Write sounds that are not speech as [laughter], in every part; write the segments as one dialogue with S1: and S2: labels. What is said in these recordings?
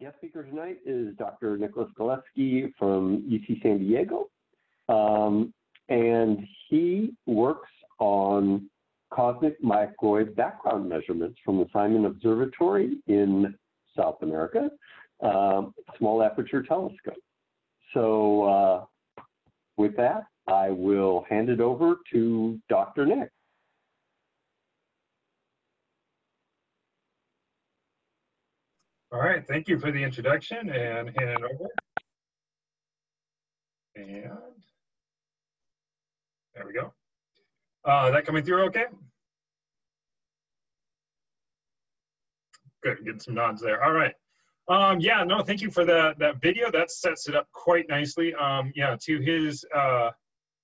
S1: guest speaker tonight is Dr. Nicholas Galitzki from UC San Diego. Um, and he works on cosmic microwave background measurements from the Simon Observatory in South America, um, small aperture telescope. So uh, with that, I will hand it over to Dr. Nick.
S2: All right, thank you for the introduction and hand it over. And there we go. Uh, that coming through okay? Good, get some nods there. All right. Um, yeah, no, thank you for that that video. That sets it up quite nicely. Um, yeah, to his uh,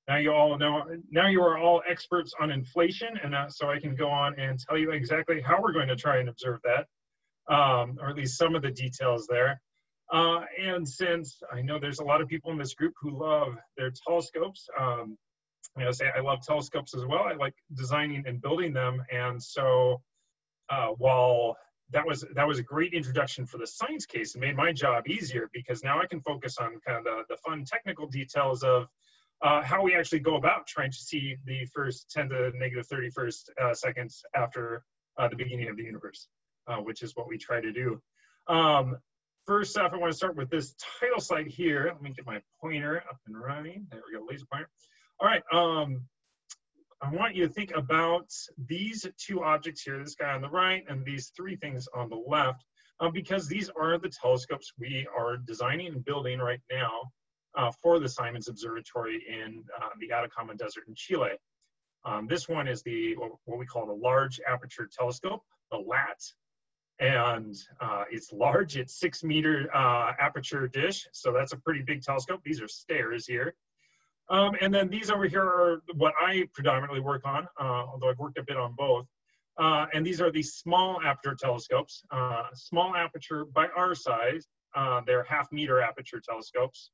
S2: now you all know now you are all experts on inflation, and uh, so I can go on and tell you exactly how we're going to try and observe that um, or at least some of the details there. Uh, and since I know there's a lot of people in this group who love their telescopes, um, I say I love telescopes as well. I like designing and building them. And so uh, while that was that was a great introduction for the science case, it made my job easier because now I can focus on kind of the, the fun technical details of uh, how we actually go about trying to see the first 10 to negative 31st uh, seconds after uh, the beginning of the universe uh, which is what we try to do. Um, first off, I want to start with this title slide here. Let me get my pointer up and running. There we go, laser pointer. All right, um, I want you to think about these two objects here, this guy on the right and these three things on the left, um, because these are the telescopes we are designing and building right now uh, for the Simons Observatory in uh, the Atacama Desert in Chile. Um, this one is the what we call the Large Aperture Telescope, the LAT, and uh, it's large. It's six meter uh, aperture dish, so that's a pretty big telescope. These are stairs here. Um, and then these over here are what I predominantly work on, uh, although I've worked a bit on both. Uh, and these are these small aperture telescopes, uh, small aperture by our size. Uh, they're half meter aperture telescopes.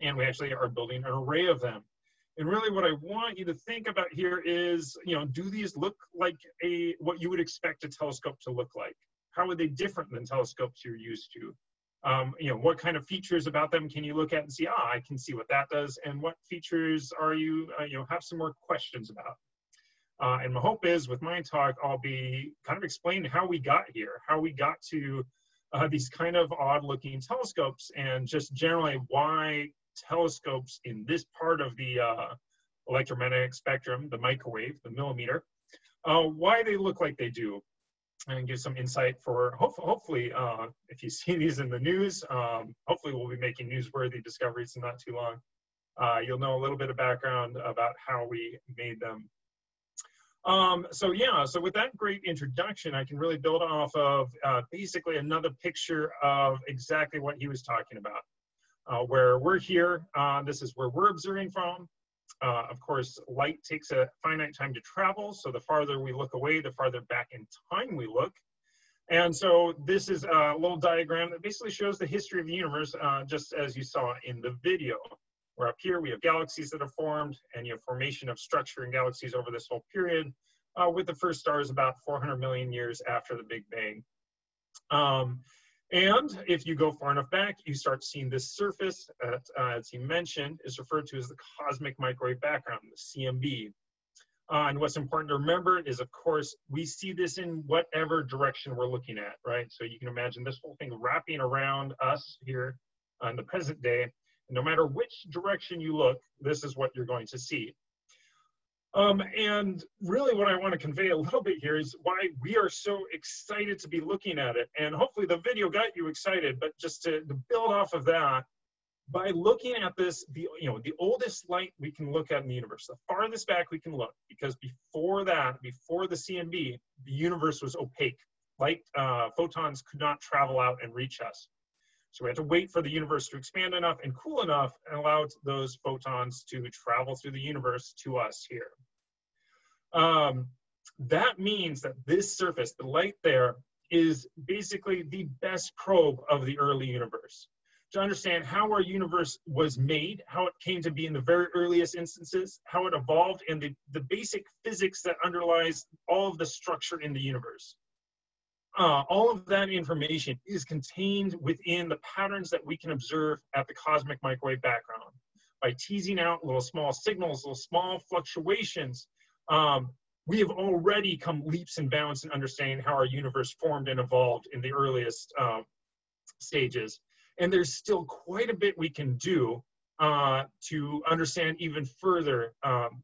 S2: And we actually are building an array of them. And really what I want you to think about here is, you know, do these look like a what you would expect a telescope to look like? How are they different than telescopes you're used to? Um, you know, what kind of features about them can you look at and see, ah, I can see what that does, and what features are you, uh, you know, have some more questions about. Uh, and my hope is with my talk, I'll be kind of explaining how we got here, how we got to uh, these kind of odd looking telescopes, and just generally why telescopes in this part of the uh, electromagnetic spectrum, the microwave, the millimeter, uh, why they look like they do and give some insight for hope, hopefully uh, if you [laughs] see these in the news um, hopefully we'll be making newsworthy discoveries in not too long. Uh, you'll know a little bit of background about how we made them. Um, so yeah so with that great introduction i can really build off of uh, basically another picture of exactly what he was talking about uh, where we're here uh, this is where we're observing from uh, of course, light takes a finite time to travel, so the farther we look away, the farther back in time we look. And so this is a little diagram that basically shows the history of the universe, uh, just as you saw in the video. Where up here we have galaxies that are formed, and you have formation of structure in galaxies over this whole period, uh, with the first stars about 400 million years after the Big Bang. Um, and if you go far enough back, you start seeing this surface that, uh, as he mentioned, is referred to as the cosmic microwave background, the CMB. Uh, and what's important to remember is, of course, we see this in whatever direction we're looking at, right? So you can imagine this whole thing wrapping around us here in the present day. No matter which direction you look, this is what you're going to see. Um, and really what I want to convey a little bit here is why we are so excited to be looking at it. And hopefully the video got you excited, but just to, to build off of that, by looking at this, the, you know, the oldest light we can look at in the universe, the farthest back we can look, because before that, before the CMB, the universe was opaque. Light uh, photons could not travel out and reach us. So we had to wait for the universe to expand enough and cool enough and allow those photons to travel through the universe to us here. Um, that means that this surface, the light there, is basically the best probe of the early universe. To understand how our universe was made, how it came to be in the very earliest instances, how it evolved, and the, the basic physics that underlies all of the structure in the universe. uh, all of that information is contained within the patterns that we can observe at the cosmic microwave background. By teasing out little small signals, little small fluctuations, um, we have already come leaps and bounds in understanding how our universe formed and evolved in the earliest uh, stages. And there's still quite a bit we can do uh, to understand even further, um,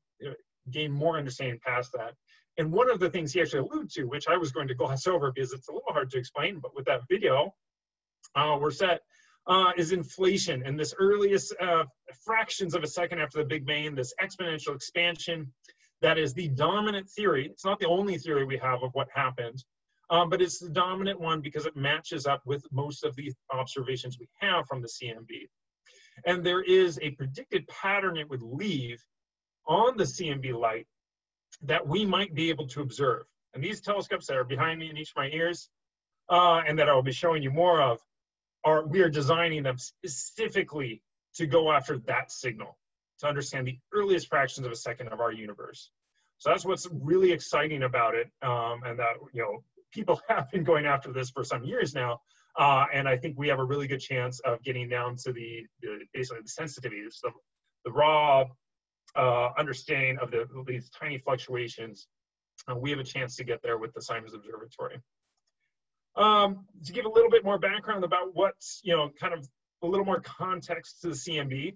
S2: gain more understanding past that. And one of the things he actually alluded to, which I was going to gloss [laughs] over because it's a little hard to explain, but with that video, uh, we're set, uh, is inflation and this earliest uh, fractions of a second after the Big Bang, this exponential expansion. That is the dominant theory. It's not the only theory we have of what happened, um, but it's the dominant one because it matches up with most of the observations we have from the CMB. And there is a predicted pattern it would leave on the CMB light that we might be able to observe. And these telescopes that are behind me in each of my ears, uh, and that I will be showing you more of, are we are designing them specifically to go after that signal, to understand the earliest fractions of a second of our universe. So that's what's really exciting about it, um, and that you know people [laughs] have been going after this for some years now, uh, and I think we have a really good chance of getting down to the, the basically the sensitivities, the, the raw uh, understanding of the, these tiny fluctuations, uh, we have a chance to get there with the Simons Observatory. Um, to give a little bit more background about what's, you know, kind of a little more context to the CMB,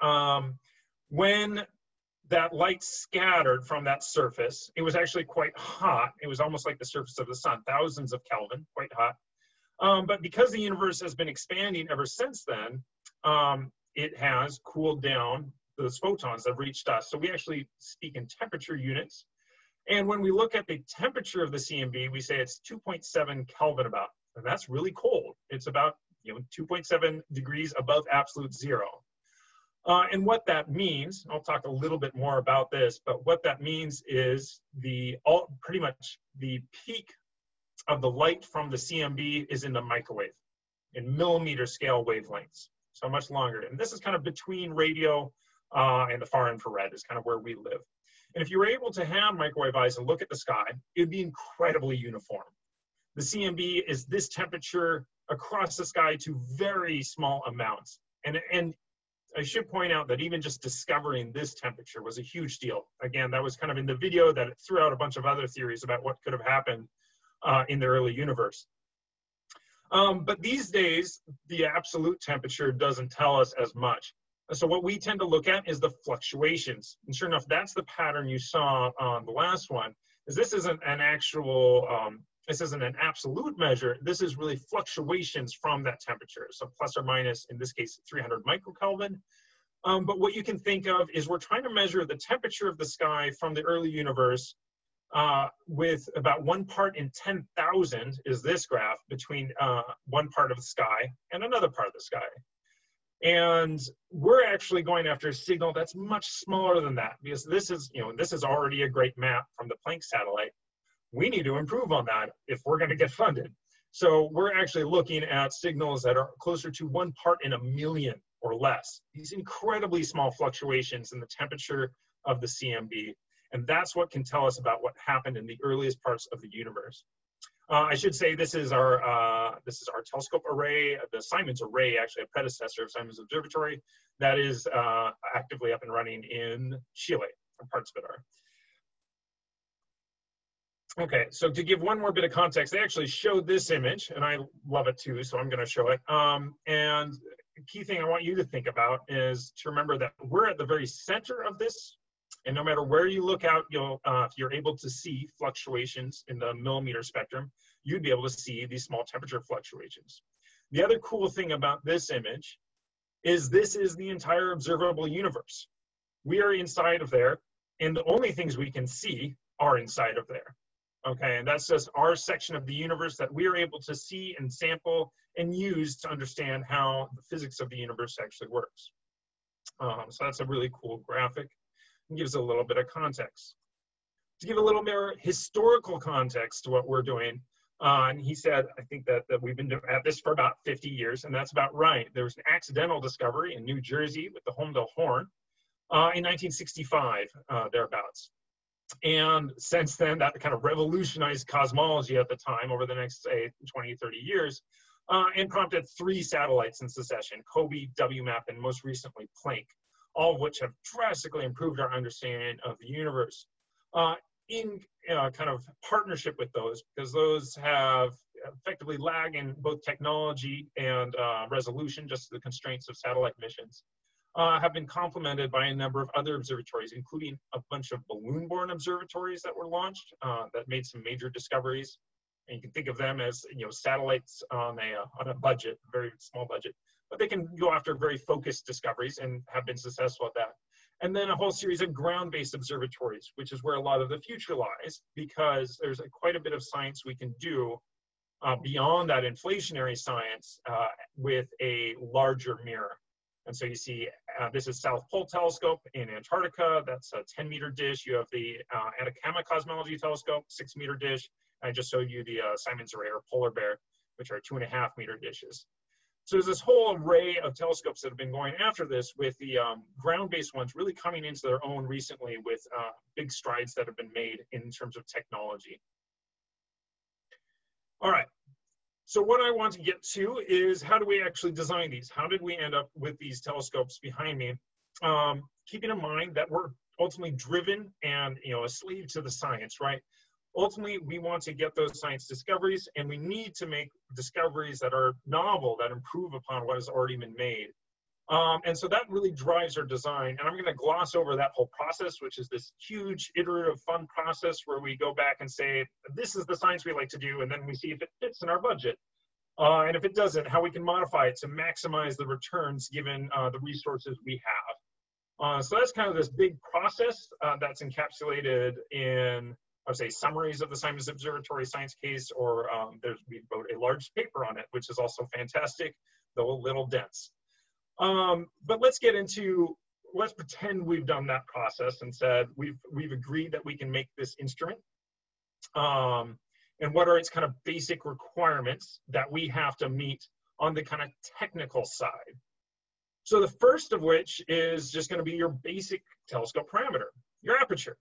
S2: um, when that light scattered from that surface, it was actually quite hot. It was almost like the surface of the sun, thousands of Kelvin, quite hot. Um, but because the universe has been expanding ever since then, um, it has cooled down those photons that have reached us. So we actually speak in temperature units. And when we look at the temperature of the CMB, we say it's 2.7 Kelvin about, and that's really cold. It's about you know 2.7 degrees above absolute zero. Uh, and what that means, I'll talk a little bit more about this, but what that means is the all pretty much the peak of the light from the CMB is in the microwave, in millimeter scale wavelengths, so much longer. And this is kind of between radio uh, and the far infrared is kind of where we live. And if you were able to have microwave eyes and look at the sky, it would be incredibly uniform. The CMB is this temperature across the sky to very small amounts. And, and I should point out that even just discovering this temperature was a huge deal. Again, that was kind of in the video that threw out a bunch of other theories about what could have happened uh, in the early universe. Um, but these days, the absolute temperature doesn't tell us as much. So what we tend to look at is the fluctuations. And sure enough, that's the pattern you saw on the last one, is this isn't an actual, um, this isn't an absolute measure. This is really fluctuations from that temperature. So plus or minus, in this case, 300 microkelvin. Um, but what you can think of is we're trying to measure the temperature of the sky from the early universe uh, with about one part in 10,000 is this graph between uh, one part of the sky and another part of the sky. And we're actually going after a signal that's much smaller than that because this is, you know, this is already a great map from the Planck satellite. We need to improve on that if we're going to get funded. So we're actually looking at signals that are closer to one part in a million or less. These incredibly small fluctuations in the temperature of the CMB. And that's what can tell us about what happened in the earliest parts of the universe. Uh, I should say this is our uh, this is our telescope array, the Simons array, actually a predecessor of Simons Observatory, that is uh, actively up and running in Chile, or parts of it are. Okay, so to give one more bit of context, they actually showed this image, and I love it too, so I'm going to show it. Um, and key thing I want you to think about is to remember that we're at the very center of this and no matter where you look out, you'll, uh, if you're able to see fluctuations in the millimeter spectrum, you'd be able to see these small temperature fluctuations. The other cool thing about this image is this is the entire observable universe. We are inside of there, and the only things we can see are inside of there. Okay, and that's just our section of the universe that we are able to see and sample and use to understand how the physics of the universe actually works. Um, so that's a really cool graphic and gives a little bit of context. To give a little more historical context to what we're doing, uh, and he said, I think that, that we've been at this for about 50 years, and that's about right. There was an accidental discovery in New Jersey with the Holmdel Horn uh, in 1965, uh, thereabouts. And since then, that kind of revolutionized cosmology at the time over the next, say, 20, 30 years, uh, and prompted three satellites in succession, COBE, WMAP, and most recently Planck, all of which have drastically improved our understanding of the universe. Uh, in uh, kind of partnership with those, because those have effectively lag in both technology and uh, resolution, just the constraints of satellite missions uh, have been complemented by a number of other observatories, including a bunch of balloon-borne observatories that were launched uh, that made some major discoveries. And you can think of them as you know satellites on a uh, on a budget, very small budget, but they can go after very focused discoveries and have been successful at that. And then a whole series of ground-based observatories, which is where a lot of the future lies, because there's a, quite a bit of science we can do uh, beyond that inflationary science uh, with a larger mirror. And so you see, uh, this is South Pole Telescope in Antarctica. That's a 10 meter dish. You have the uh, Atacama Cosmology Telescope, six meter dish. I just showed you the uh, Simons Array or POLARBEAR, which are two and a half meter dishes. So there's this whole array of telescopes that have been going after this with the um, ground-based ones really coming into their own recently with uh, big strides that have been made in terms of technology. All right, so what I want to get to is how do we actually design these? How did we end up with these telescopes behind me? Um, keeping in mind that we're ultimately driven and you know a slave to the science, right? Ultimately, we want to get those science discoveries, and we need to make discoveries that are novel, that improve upon what has already been made. Um, and so that really drives our design. And I'm going to gloss over that whole process, which is this huge iterative fun process where we go back and say, this is the science we like to do, and then we see if it fits in our budget. Uh, and if it doesn't, how we can modify it to maximize the returns given uh, the resources we have. Uh, so that's kind of this big process uh, that's encapsulated in, I would say, summaries of the Simons Observatory science case, or um, there's, we wrote a large paper on it, which is also fantastic, though a little dense. Um, but let's get into, let's pretend we've done that process and said we've, we've agreed that we can make this instrument. Um, and what are its kind of basic requirements that we have to meet on the kind of technical side. So the first of which is just gonna be your basic telescope parameter, your aperture.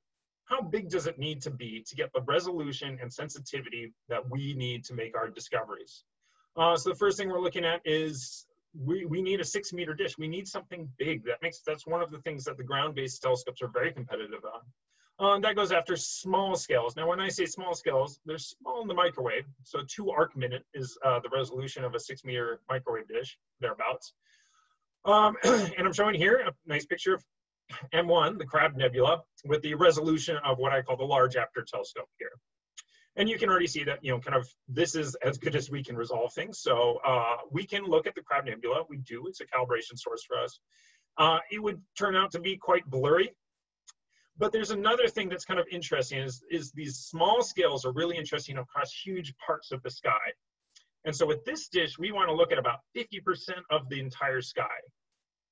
S2: How big does it need to be to get the resolution and sensitivity that we need to make our discoveries? Uh, so the first thing we're looking at is we, we need a six meter dish. We need something big. That makes that's one of the things that the ground-based telescopes are very competitive on. Um, that goes after small scales. Now, when I say small scales, they're small in the microwave. So two arc minute is uh, the resolution of a six meter microwave dish, thereabouts. Um, [clears throat] and I'm showing here a nice picture of M1, the Crab Nebula, with the resolution of what I call the large aperture telescope here. And you can already see that, you know, kind of this is as good as we can resolve things. So uh, we can look at the Crab Nebula. We do. It's a calibration source for us. Uh, it would turn out to be quite blurry. But there's another thing that's kind of interesting is, is these small scales are really interesting across huge parts of the sky. And so with this dish, we want to look at about 50% of the entire sky.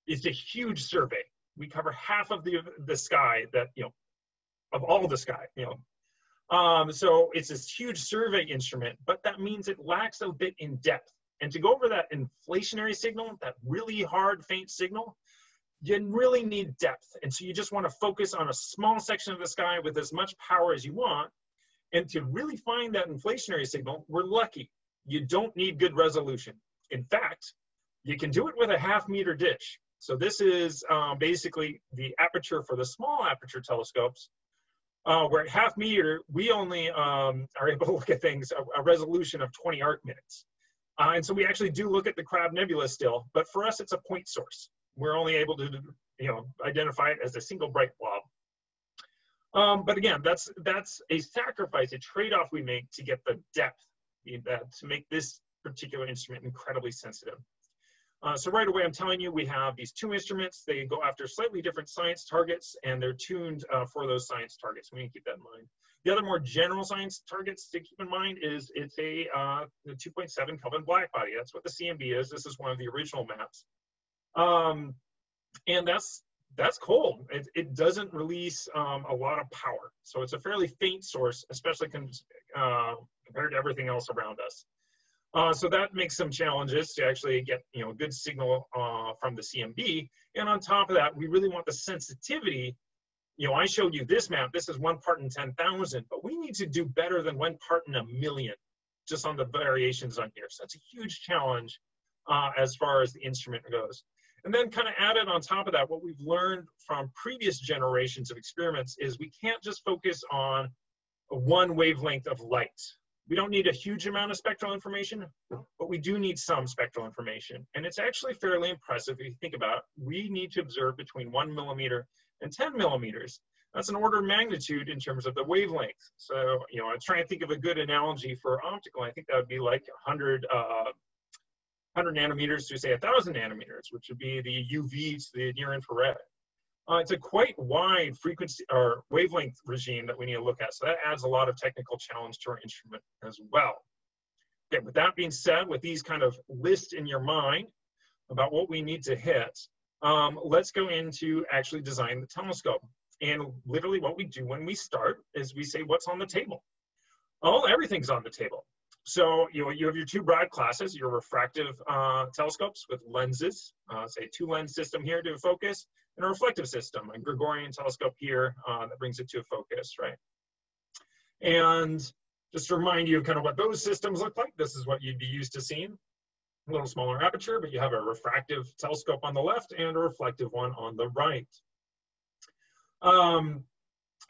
S2: It's a huge survey. We cover half of the, the sky that, you know, of all the sky, you know, um, so it's this huge survey instrument, but that means it lacks a bit in depth. And to go over that inflationary signal, that really hard, faint signal, you really need depth. And so you just want to focus on a small section of the sky with as much power as you want. And to really find that inflationary signal, we're lucky. You don't need good resolution. In fact, you can do it with a half meter dish. So this is um, basically the aperture for the small aperture telescopes uh, where at half meter, we only um, are able to look at things a, a resolution of 20 arc minutes. Uh, and so we actually do look at the Crab Nebula still, but for us, it's a point source. We're only able to, you know, identify it as a single bright blob. Um, but again, that's that's a sacrifice, a trade-off we make to get the depth, to make this particular instrument incredibly sensitive. Uh, so right away, I'm telling you, we have these two instruments. They go after slightly different science targets, and they're tuned uh, for those science targets. We need to keep that in mind. The other more general science targets to keep in mind is it's a uh, 2.7 Kelvin blackbody. That's what the CMB is. This is one of the original maps. Um, and that's that's cold. It, it doesn't release um, a lot of power. So it's a fairly faint source, especially uh, compared to everything else around us. Uh, so that makes some challenges to actually get you know a good signal uh, from the CMB. And on top of that, we really want the sensitivity you know, I showed you this map. This is one part in 10,000, but we need to do better than one part in a million just on the variations on here. So that's a huge challenge uh, as far as the instrument goes. And then kind of added on top of that, what we've learned from previous generations of experiments is we can't just focus on one wavelength of light. We don't need a huge amount of spectral information, but we do need some spectral information. And it's actually fairly impressive if you think about it. We need to observe between one millimeter and 10 millimeters. That's an order of magnitude in terms of the wavelength. So, you know, I'm trying to think of a good analogy for optical. I think that would be like 100, uh, 100 nanometers to say 1,000 nanometers, which would be the UV to the near infrared. Uh, it's a quite wide frequency or wavelength regime that we need to look at. So that adds a lot of technical challenge to our instrument as well. Okay, with that being said, with these kind of lists in your mind about what we need to hit, um, let's go into actually design the telescope. And literally what we do when we start is we say, what's on the table? Oh, everything's on the table. So you know, you have your two broad classes, your refractive uh, telescopes with lenses, uh, say two lens system here to focus, a reflective system, a Gregorian telescope here uh, that brings it to a focus, right? And just to remind you of kind of what those systems look like, this is what you'd be used to seeing. A little smaller aperture, but you have a refractive telescope on the left and a reflective one on the right. Um,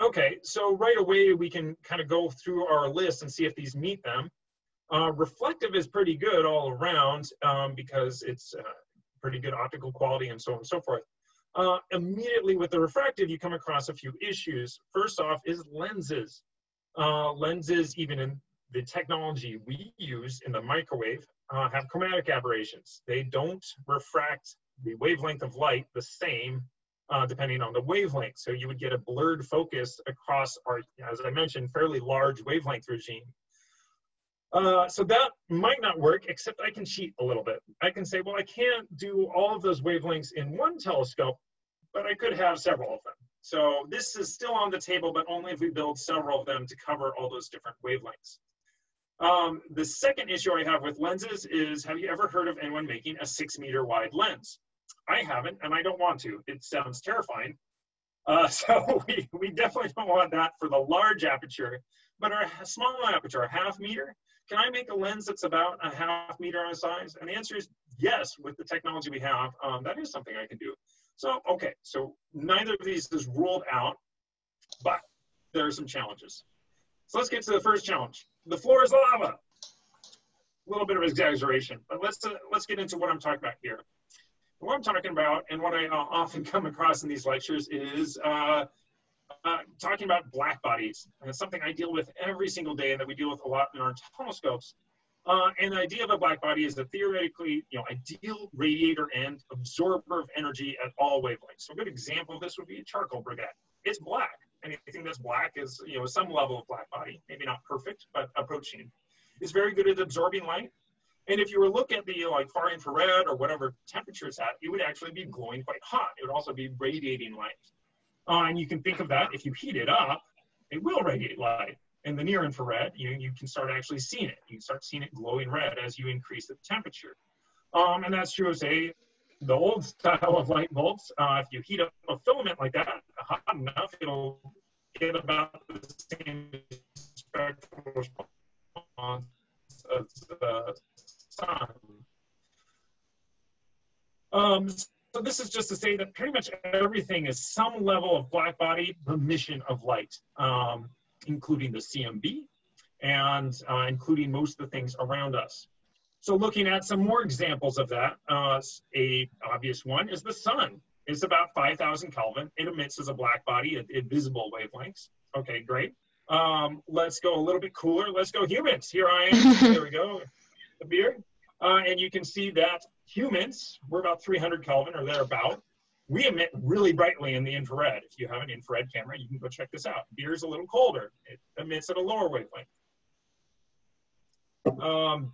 S2: okay, so right away we can kind of go through our list and see if these meet them. Uh, reflective is pretty good all around um, because it's uh, pretty good optical quality and so on and so forth. Uh, immediately with the refractive, you come across a few issues. First off is lenses. Uh, lenses, even in the technology we use in the microwave, uh, have chromatic aberrations. They don't refract the wavelength of light the same uh, depending on the wavelength. So you would get a blurred focus across our, as I mentioned, fairly large wavelength regime. Uh, so that might not work, except I can cheat a little bit. I can say, well, I can't do all of those wavelengths in one telescope, but I could have several of them. So this is still on the table, but only if we build several of them to cover all those different wavelengths. Um, the second issue I have with lenses is, have you ever heard of anyone making a six meter wide lens? I haven't, and I don't want to. It sounds terrifying. Uh, [laughs] so we, we definitely don't want that for the large aperture, but our small aperture, a half meter, can I make a lens that's about a half meter on size? And the answer is yes, with the technology we have, um, that is something I can do. So, okay, so neither of these is ruled out, but there are some challenges. So let's get to the first challenge. The floor is lava. A little bit of exaggeration, but let's, uh, let's get into what I'm talking about here. What I'm talking about and what I uh, often [laughs] come across in these lectures is uh, uh, talking about black bodies. And it's something I deal with every single day and that we deal with a lot in our telescopes. Uh, and the idea of a black body is a theoretically, you know, ideal radiator and absorber of energy at all wavelengths. So a good example of this would be a charcoal brigade. It's black. Anything that's black is, you know, some level of black body, maybe not perfect, but approaching. It's very good at absorbing light. And if you were to look at the like far infrared or whatever temperature it's at, it would actually be glowing quite hot. It would also be radiating light. Uh, and you can think of that if you heat it up, it will radiate light. In the near infrared, you, you can start actually seeing it. You start seeing it glowing red as you increase the temperature. Um, and that's true, say, the old [laughs] style of light bulbs. Uh, if you heat up a filament like that hot enough, it'll get about the same spectral response as the sun. Um, so this is just to say that pretty much everything is some level of black body emission of light, um, including the CMB and uh, including most of the things around us. So looking at some more examples of that, uh, a obvious one is the sun. It's about 5,000 Kelvin. It emits as a black body at, at visible wavelengths. Okay, great. Um, let's go a little bit cooler. Let's go humans. Here I am. [laughs] there we go. The beard. Uh, and you can see that humans, we're about 300 Kelvin or thereabout. We emit really brightly in the infrared. If you have an infrared camera, you can go check this out. Beer is a little colder. It emits at a lower wavelength. Um,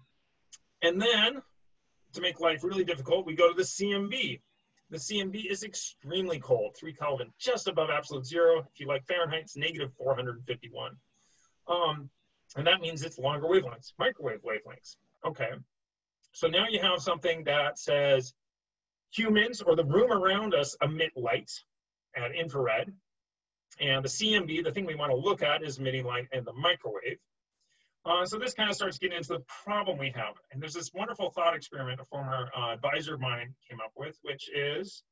S2: and then, to make life really difficult, we go to the CMB. The CMB is extremely cold, 3 Kelvin, just above absolute zero. If you like Fahrenheit, it's negative 451. Um, and that means it's longer wavelengths, microwave wavelengths. Okay. So now you have something that says humans or the room around us emit light at infrared. And the CMB, the thing we want to look at is emitting light in the microwave. Uh, so this kind of starts getting into the problem we have. And there's this wonderful thought experiment a former uh, advisor of mine came up with, which is,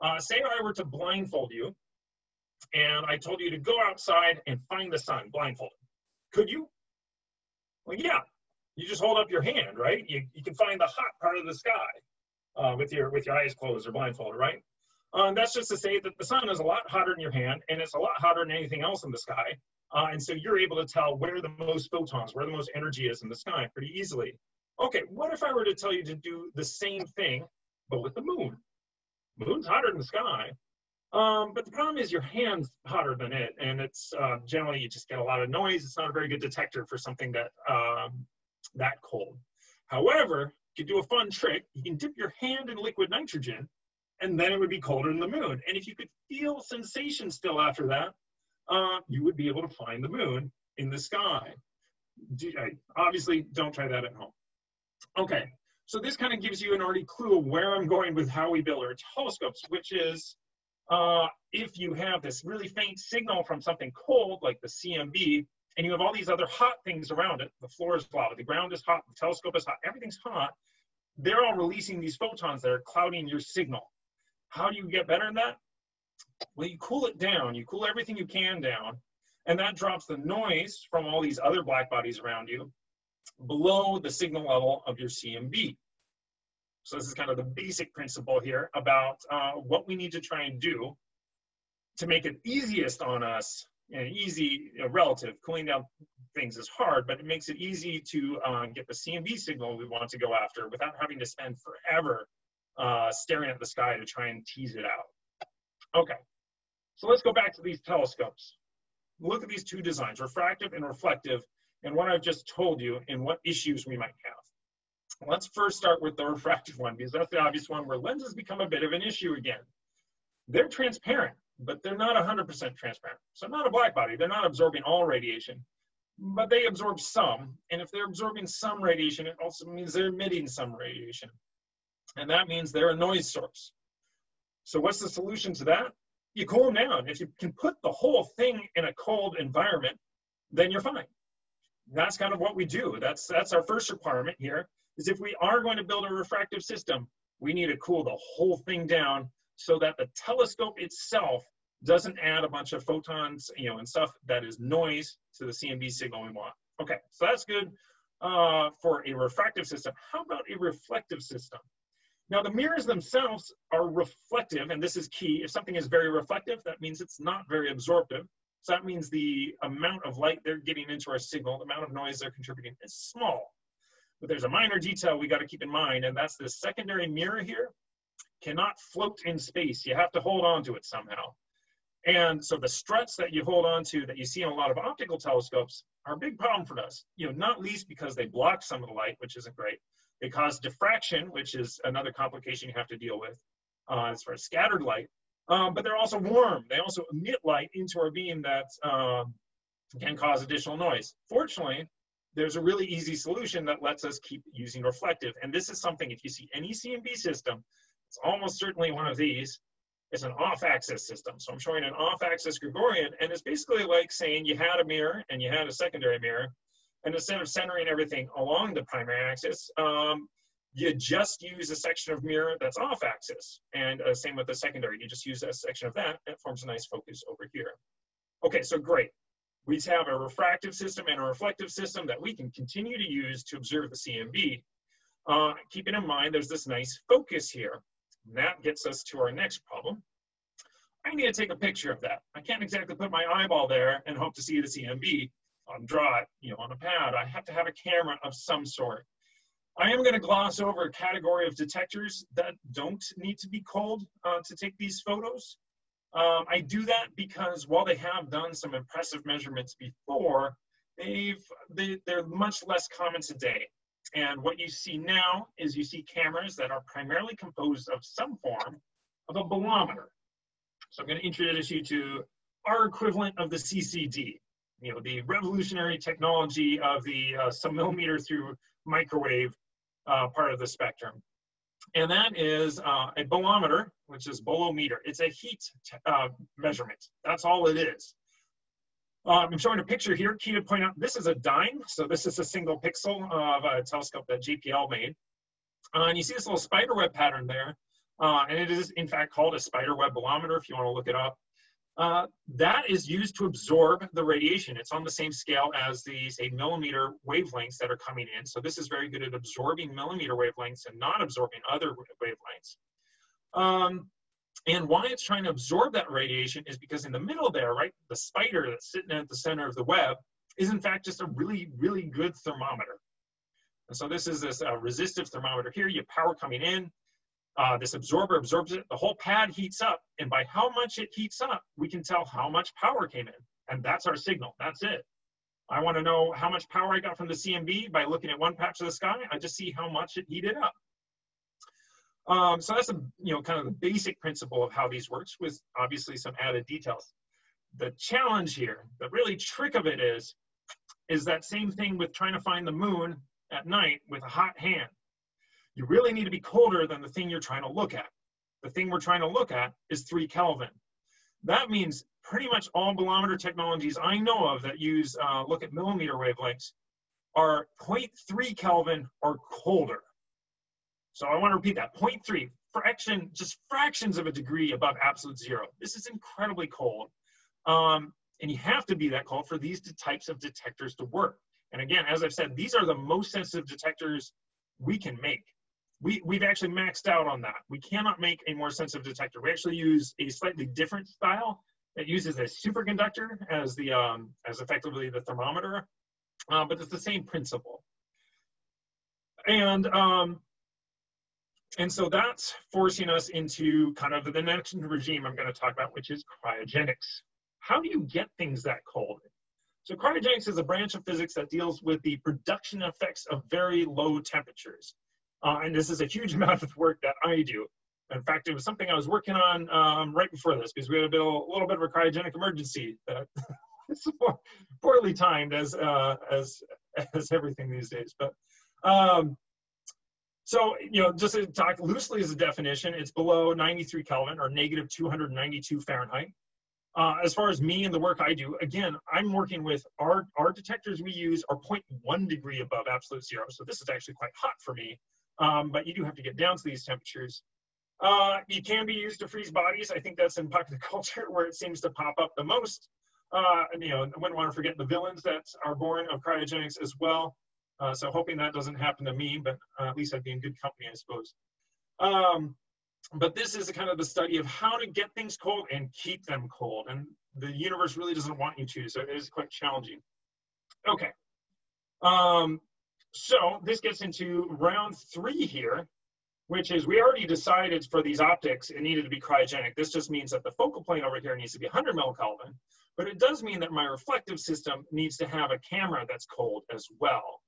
S2: uh, say I were to blindfold you, and I told you to go outside and find the sun blindfolded. Could you? Well, yeah. You just hold up your hand, right? You, you can find the hot part of the sky uh, with your with your eyes closed or blindfolded, right? Um, that's just to say that the sun is a lot hotter in your hand, and it's a lot hotter than anything else in the sky. Uh, and so you're able to tell where the most photons, where the most energy is in the sky pretty easily. Okay, what if I were to tell you to do the same thing, but with the moon? Moon's hotter than the sky. Um, but the problem is your hand's hotter than it, and it's uh, generally you just get a lot of noise. It's not a very good detector for something that um, that cold. However, can do a fun trick. You can dip your hand in liquid nitrogen, and then it would be colder than the moon. And if you could feel sensation still after that, uh, you would be able to find the moon in the sky. Obviously, don't try that at home. Okay, so this kind of gives you an already clue of where I'm going with how we build our telescopes, which is uh, if you have this really faint signal from something cold, like the CMB, and you have all these other hot things around it, the floor is hot, the ground is hot, the telescope is hot, everything's hot, they're all releasing these photons that are clouding your signal. How do you get better at that? Well, you cool it down. You cool everything you can down, and that drops the noise from all these other black bodies around you below the signal level of your CMB. So this is kind of the basic principle here about uh, what we need to try and do to make it easiest on us, and easy relative, cooling down things is hard, but it makes it easy to uh, get the CMB signal we want to go after without having to spend forever uh, staring at the sky to try and tease it out. Okay, so let's go back to these telescopes. Look at these two designs, refractive and reflective, and what I've just told you and what issues we might have. Let's first start with the refractive one because that's the obvious one where lenses become a bit of an issue again. They're transparent, but they're not 100% transparent. So not a black body, they're not absorbing all radiation, but they absorb some. And if they're absorbing some radiation, it also means they're emitting some radiation. And that means they're a noise source. So what's the solution to that? You cool them down. If you can put the whole thing in a cold environment, then you're fine. That's kind of what we do. That's that's our first requirement here. Is if we are going to build a refractive system, we need to cool the whole thing down so that the telescope itself doesn't add a bunch of photons, you know, and stuff that is noise to the CMB signal we want. Okay, so that's good uh, for a refractive system. How about a reflective system? Now the mirrors themselves are reflective, and this is key. If something is very reflective, that means it's not very absorptive. So that means the amount of light they're getting into our signal, the amount of noise they're contributing is small. But there's a minor detail we got to keep in mind, and that's the secondary mirror here cannot float in space. You have to hold on to it somehow. And so the struts that you hold on to that you see in a lot of optical telescopes are a big problem for us, you know, not least because they block some of the light, which isn't great, they cause diffraction, which is another complication you have to deal with uh, as far as scattered light. Um, but they're also warm. They also emit light into our beam that um, can cause additional noise. Fortunately, there's a really easy solution that lets us keep using reflective. And this is something, if you see any CMB system, it's almost certainly one of these. It's an off-axis system. So I'm showing an off-axis Gregorian, and it's basically like saying you had a mirror and you had a secondary mirror, and instead of centering everything along the primary axis, um, you just use a section of mirror that's off axis. And uh, same with the secondary, you just use a section of that, it forms a nice focus over here. Okay, so great. We have a refractive system and a reflective system that we can continue to use to observe the CMB. Uh, keeping in mind, there's this nice focus here. That gets us to our next problem. I need to take a picture of that. I can't exactly put my eyeball there and hope to see the CMB on draw it, you know, on a pad. I have to have a camera of some sort. I am going to gloss over a category of detectors that don't need to be cold uh, to take these photos. Um, I do that because while they have done some impressive measurements before, they've, they, they're much less common today. And what you see now is you see cameras that are primarily composed of some form of a bolometer. So I'm going to introduce you to our equivalent of the CCD you know, the revolutionary technology of the uh, submillimeter through microwave uh, part of the spectrum. and that is uh, a bolometer, which is bolometer. It's a heat uh, measurement. That's all it is. Uh, I'm showing a picture here. Key to point out, this is a dime. So this is a single pixel of a telescope that JPL made. Uh, and you see this little spider web pattern there. Uh, and it is in fact called a spider web bolometer if you want to look it up. Uh, that is used to absorb the radiation. It's on the same scale as the, say, millimeter wavelengths that are coming in. So this is very good at absorbing millimeter wavelengths and not absorbing other wavelengths. Um, and why it's trying to absorb that radiation is because in the middle there, right, the spider that's sitting at the center of the web is in fact just a really, really good thermometer. And so this is this uh, resistive thermometer here. You have power coming in. Uh, this absorber absorbs it. The whole pad heats up. And by how much it heats up, we can tell how much power came in. And that's our signal. That's it. I want to know how much power I got from the CMB by looking at one patch of the sky. I just see how much it heated up. Um, so that's a, you know, kind of the basic principle of how these works with obviously some added details. The challenge here, the really trick of it is, is that same thing with trying to find the moon at night with a hot hand. You really need to be colder than the thing you're trying to look at. The thing we're trying to look at is three Kelvin. That means pretty much all bolometer technologies I know of that use uh, look at millimeter wavelengths are 0.3 Kelvin or colder. So I want to repeat that 0.3 fraction, just fractions of a degree above absolute zero. This is incredibly cold. Um, and you have to be that cold for these types of detectors to work. And again, as I've said, these are the most sensitive detectors we can make. We, we've actually maxed out on that. We cannot make a more sensitive detector. We actually use a slightly different style that uses a superconductor as the um, as effectively the thermometer, uh, but it's the same principle. And um, and so that's forcing us into kind of the next regime I'm going to talk about, which is cryogenics. How do you get things that cold? So cryogenics is a branch of physics that deals with the production effects of very low temperatures. Uh, and this is a huge [laughs] amount of work that I do. In fact, it was something I was working on um, right before this because we had a, bit, a little bit of a cryogenic emergency that [laughs] poorly timed as, uh, as, [laughs] as everything these days. But um, so, you know, just to talk loosely as a definition, it's below 93 Kelvin or negative 292 Fahrenheit. Uh, as far as me and the work I do, again, I'm working with our, our detectors we use are 0.1 degree above absolute zero. So this is actually quite hot for me, um, but you do have to get down to these temperatures. Uh, it can be used to freeze bodies. I think that's in popular [laughs] culture where it seems to pop up the most. Uh, and, you know, I wouldn't want to forget the villains that are born of cryogenics as well. Uh, so hoping that doesn't happen to me, but uh, at least I'd be in good company, I suppose. Um, but this is kind of the study of how to get things cold and keep them cold. And the universe really doesn't want you to, so it is quite challenging. Okay. Um, so this gets into round three here, which is we already decided for these optics it needed to be cryogenic. This just means that the focal plane over here needs to be 100 millikelvin, but it does mean that my reflective system needs to have a camera that's cold as well.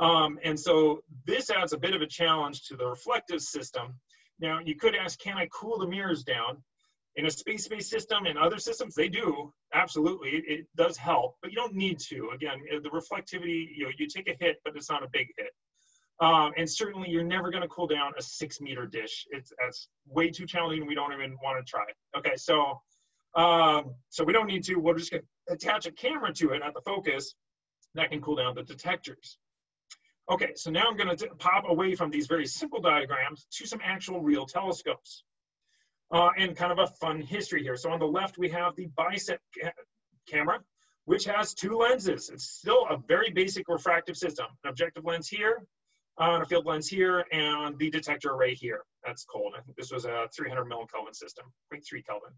S2: Um, and so this adds a bit of a challenge to the reflective system. Now, you could ask, can I cool the mirrors down? In a space-based system and other systems, they do, absolutely. It, it, does help, but you don't need to. Again, the reflectivity, you know, you take a hit, but it's not a big hit. Um, and certainly you're never gonna cool down a six meter dish. It's that's way too challenging. We don't even wanna try. Okay, so um, so we don't need to, we're just gonna attach a camera to it at the focus that can cool down the detectors. Okay, so now I'm going to pop away from these very simple diagrams to some actual real telescopes. Uh, and kind of a fun history here. So on the left, we have the BICEP ca camera, which has two lenses. It's still a very basic refractive system. An objective lens here, uh, a field lens here, and the detector array here. That's cold. I think this was a 300 millikelvin system, 0.3 Kelvin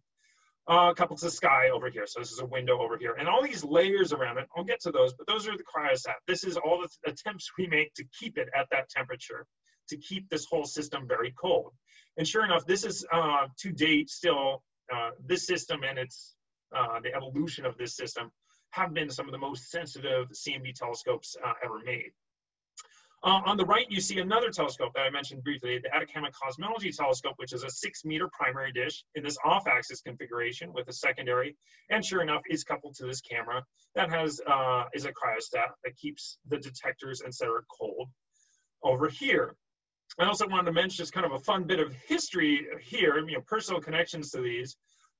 S2: uh, to sky over here. So this is a window over here. And all these layers around it, I'll get to those, but those are the cryostat. This is all the attempts we make to keep it at that temperature, to keep this whole system very cold. And sure enough, this is uh, to date still, uh, this system and its, uh, the evolution of this system have been some of the most sensitive CMB telescopes uh, ever made. Uh, on the right, you see another telescope that I mentioned briefly, the Atacama Cosmology Telescope, which is a six meter primary dish in this off axis configuration with a secondary, and sure enough, is coupled to this camera that has, uh, is a cryostat that keeps the detectors, etc., cold over here. I also wanted to mention just kind of a fun bit of history here, you know, personal connections to these.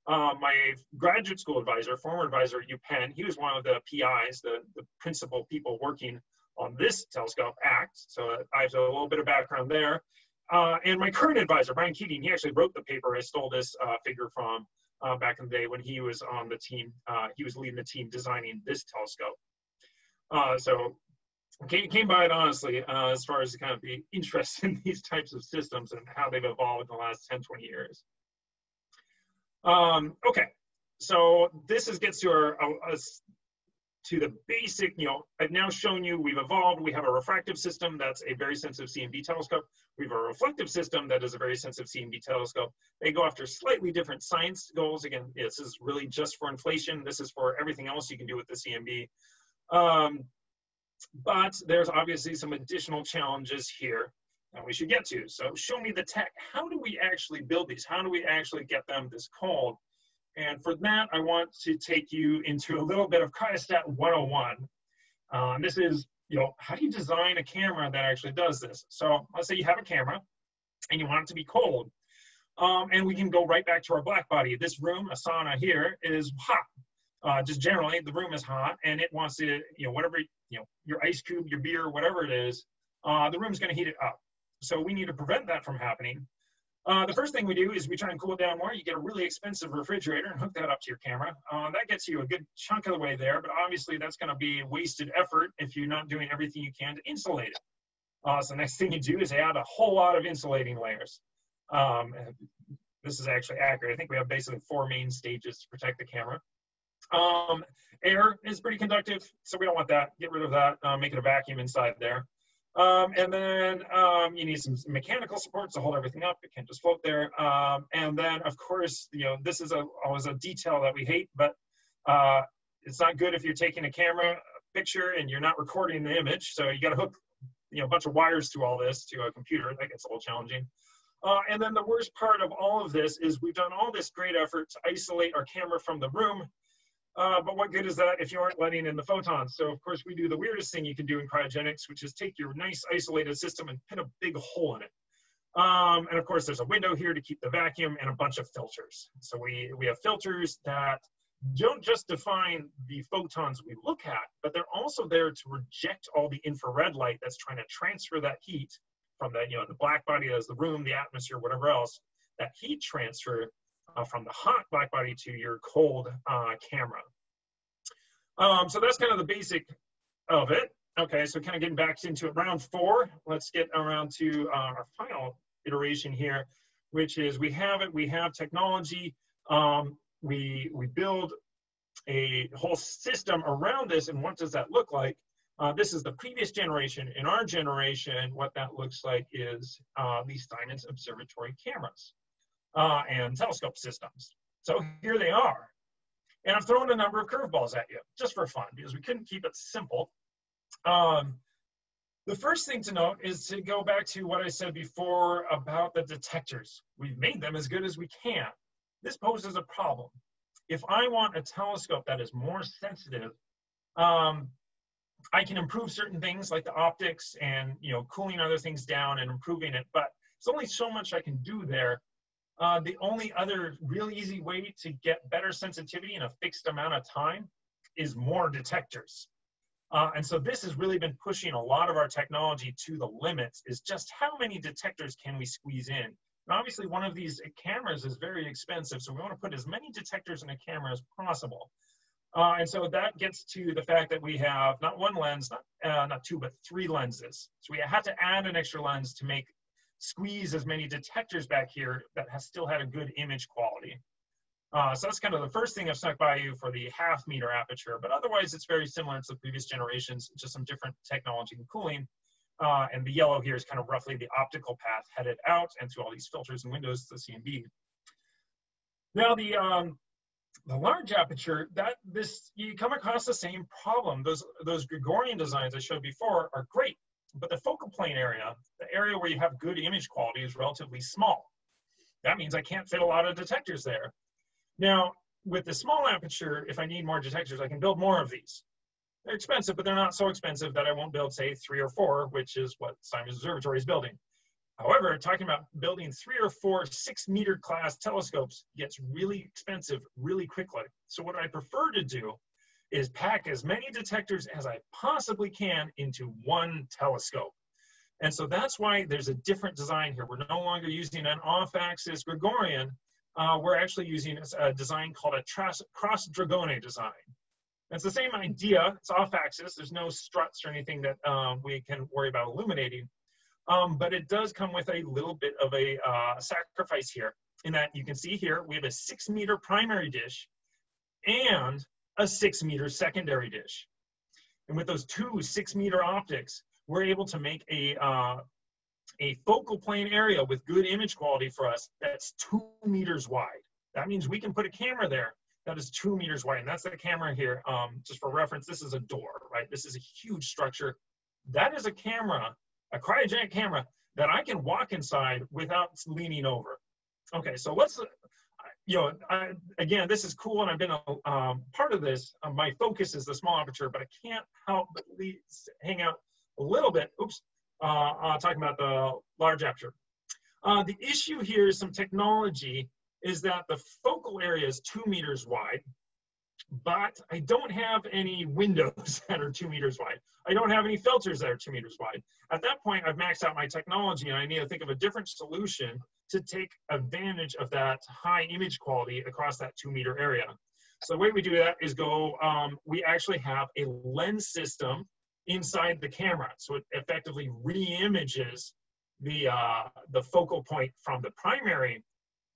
S2: Uh, my graduate school advisor, former advisor at UPenn, he was one of the PIs, the, the principal people working on this telescope ACT. So I have a little bit of background there. Uh, and my current advisor, Brian Keating, he actually wrote the paper I stole this uh, figure from uh, back in the day when he was on the team. Uh, he was leading the team designing this telescope. Uh, so came, came by it honestly uh, as far as kind of the interest [laughs] in these types of systems and how they've evolved in the last 10, 20 years. Um, okay, so this is gets to our, uh, to the basic, you know, I've now shown you we've evolved. We have a refractive system that's a very sensitive CMB telescope. We have a reflective system that is a very sensitive CMB telescope. They go after slightly different science goals. Again, this is really just for inflation. This is for everything else you can do with the CMB. Um, but there's obviously some additional challenges here that we should get to. So show me the tech. How do we actually build these? How do we actually get them this cold? And for that, I want to take you into a little bit of Cryostat 101. Um, this is, you know, how do you design a camera that actually does this? So let's say you have a camera and you want it to be cold. Um, and we can go right back to our black body. This room, a sauna here, is hot. Uh, just generally, the room is hot and it wants to, you know, whatever, you know, your ice cube, your beer, whatever it is, uh, the room's going to heat it up. So we need to prevent that from happening. Uh, the first thing we do is we try and cool it down more. You get a really expensive refrigerator and hook that up to your camera. Uh, that gets you a good chunk of the way there, but obviously that's going to be wasted effort if you're not doing everything you can to insulate it. Uh, so the next thing you do is add a whole lot of insulating layers. Um, this is actually accurate. I think we have basically four main stages to protect the camera. Um, air is pretty conductive, so we don't want that. Get rid of that, uh, make it a vacuum inside there. Um, and then um, you need some mechanical supports to hold everything up. It can't just float there. Um, and then, of course, you know, this is a, always a detail that we hate, but uh, it's not good if you're taking a camera picture and you're not recording the image. So you got to hook, you know, a bunch of wires to all this to a computer. That gets a little challenging. Uh, and then the worst part of all of this is we've done all this great effort to isolate our camera from the room uh, but what good is that if you aren't letting in the photons? So of course we do the weirdest thing you can do in cryogenics, which is take your nice isolated system and pin a big hole in it. Um, and of course there's a window here to keep the vacuum and a bunch of filters. So we, we have filters that don't just define the photons we look at, but they're also there to reject all the infrared light that's trying to transfer that heat from the, you know, the black body as the room, the atmosphere, whatever else, that heat transfer uh, from the hot black body to your cold uh, camera. Um, so that's kind of the basic of it. Okay, so kind of getting back into it. Round four, let's get around to uh, our final iteration here, which is we have it, we have technology, um, we, we build a whole system around this, and what does that look like? Uh, this is the previous generation. In our generation, what that looks like is uh, these Simons observatory cameras uh, and telescope systems. So here they are. And I've thrown a number of curveballs at you just for fun because we couldn't keep it simple. Um, the first thing to note is to go back to what I said before about the detectors. We've made them as good as we can. This poses a problem. If I want a telescope that is more sensitive, um, I can improve certain things like the optics and you know cooling other things down and improving it, but there's only so much I can do there uh, the only other real easy way to get better sensitivity in a fixed amount of time is more detectors. Uh, and so this has really been pushing a lot of our technology to the limits is just how many detectors can we squeeze in? And obviously one of these cameras is very expensive, so we want to put as many detectors in a camera as possible. Uh, and so that gets to the fact that we have not one lens, not, uh, not two, but three lenses. So we had to add an extra lens to make squeeze as many detectors back here that has still had a good image quality. Uh, so that's kind of the first thing I've snuck by you for the half meter aperture, but otherwise it's very similar to the previous generations, just some different technology and cooling. Uh, and the yellow here is kind of roughly the optical path headed out and through all these filters and windows to the CMB. Now the um, the large aperture, that this you come across the same problem. Those those Gregorian designs I showed before are great, but the focal plane area, the area where you have good image quality is relatively small. That means I can't fit a lot of detectors there. Now, with the small aperture, if I need more detectors, I can build more of these. They're expensive, but they're not so expensive that I won't build, say, three or four, which is what Simons Observatory is building. However, talking about building three or four six meter class telescopes gets really expensive really quickly. So what I prefer to do is pack as many detectors as I possibly can into one telescope. And so that's why there's a different design here. We're no longer using an off-axis Gregorian. Uh, we're actually using a design called a cross dragone design. It's the same idea. It's off-axis. There's no struts or anything that um, we can worry about illuminating. Um, but it does come with a little bit of a uh, sacrifice here in that you can see here, we have a six meter primary dish and a six meter secondary dish. And with those two six meter optics, we're able to make a, uh, a focal plane area with good image quality for us that's two meters wide. That means we can put a camera there that is two meters wide. And that's the camera here. Um, just for reference, this is a door, right? This is a huge structure. That is a camera a cryogenic camera that I can walk inside without leaning over. Okay, so let's, you know, I, again, this is cool and I've been a um, part of this. Uh, my focus is the small aperture, but I can't help but hang out a little bit, oops, uh, uh, talking about the large aperture. Uh, the issue here is some technology is that the focal area is two meters wide but I don't have any windows [laughs] that are two meters wide. I don't have any filters that are two meters wide. At that point, I've maxed out my technology and I need to think of a different solution to take advantage of that high image quality across that two meter area. So the way we do that is go, um, we actually have a lens system inside the camera. So it effectively re-images the, uh, the focal point from the primary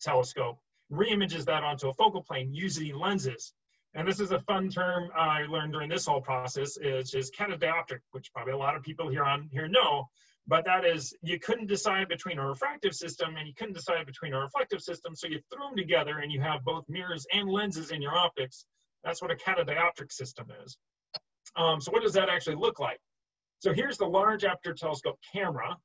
S2: telescope, re-images that onto a focal plane using lenses. And this is a fun term I learned during this whole process, which is catadioptric, which probably a lot of people here on here know. But that is, you couldn't decide between a refractive system and you couldn't decide between a reflective system, so you threw them together and you have both mirrors and lenses in your optics. That's what a catadioptric system is. Um, so what does that actually look like? So here's the large aperture telescope camera,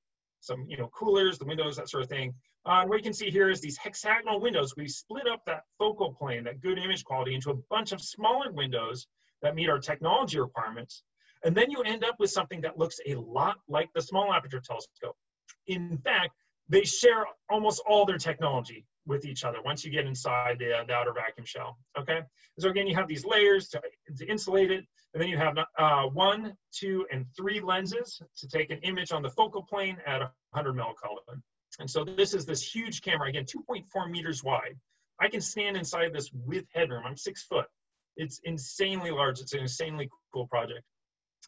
S2: some you know coolers, the windows, that sort of thing. Uh, what you can see here is these hexagonal windows. We split up that focal plane, that good image quality, into a bunch of smaller windows that meet our technology requirements. And then you end up with something that looks a lot like the small aperture telescope. In fact, they share almost all their technology with each other once you get inside the, the outer vacuum shell. Okay, so again, you have these layers to, to insulate it, and then you have uh, one, two, and three lenses to take an image on the focal plane at 100 millikelvin. And so this is this huge camera, again, 2.4 meters wide. I can stand inside this with headroom. I'm six foot. It's insanely large. It's an insanely cool project.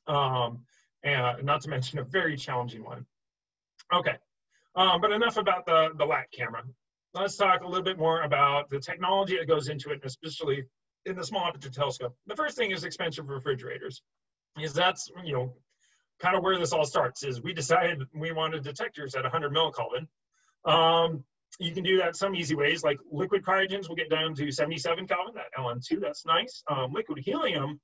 S2: Um, and not to mention a very challenging one. Okay, um, but enough about the, the LAT camera. Let's talk a little bit more about the technology that goes into it, especially in the small aperture telescope. The first thing is expensive refrigerators. Is that's, you know, kind of where this all starts is we decided we wanted detectors at 100 millikelvin. Um, you can do that some easy ways, like liquid cryogens will get down to 77 Kelvin, that LN2, that's nice. Um, liquid helium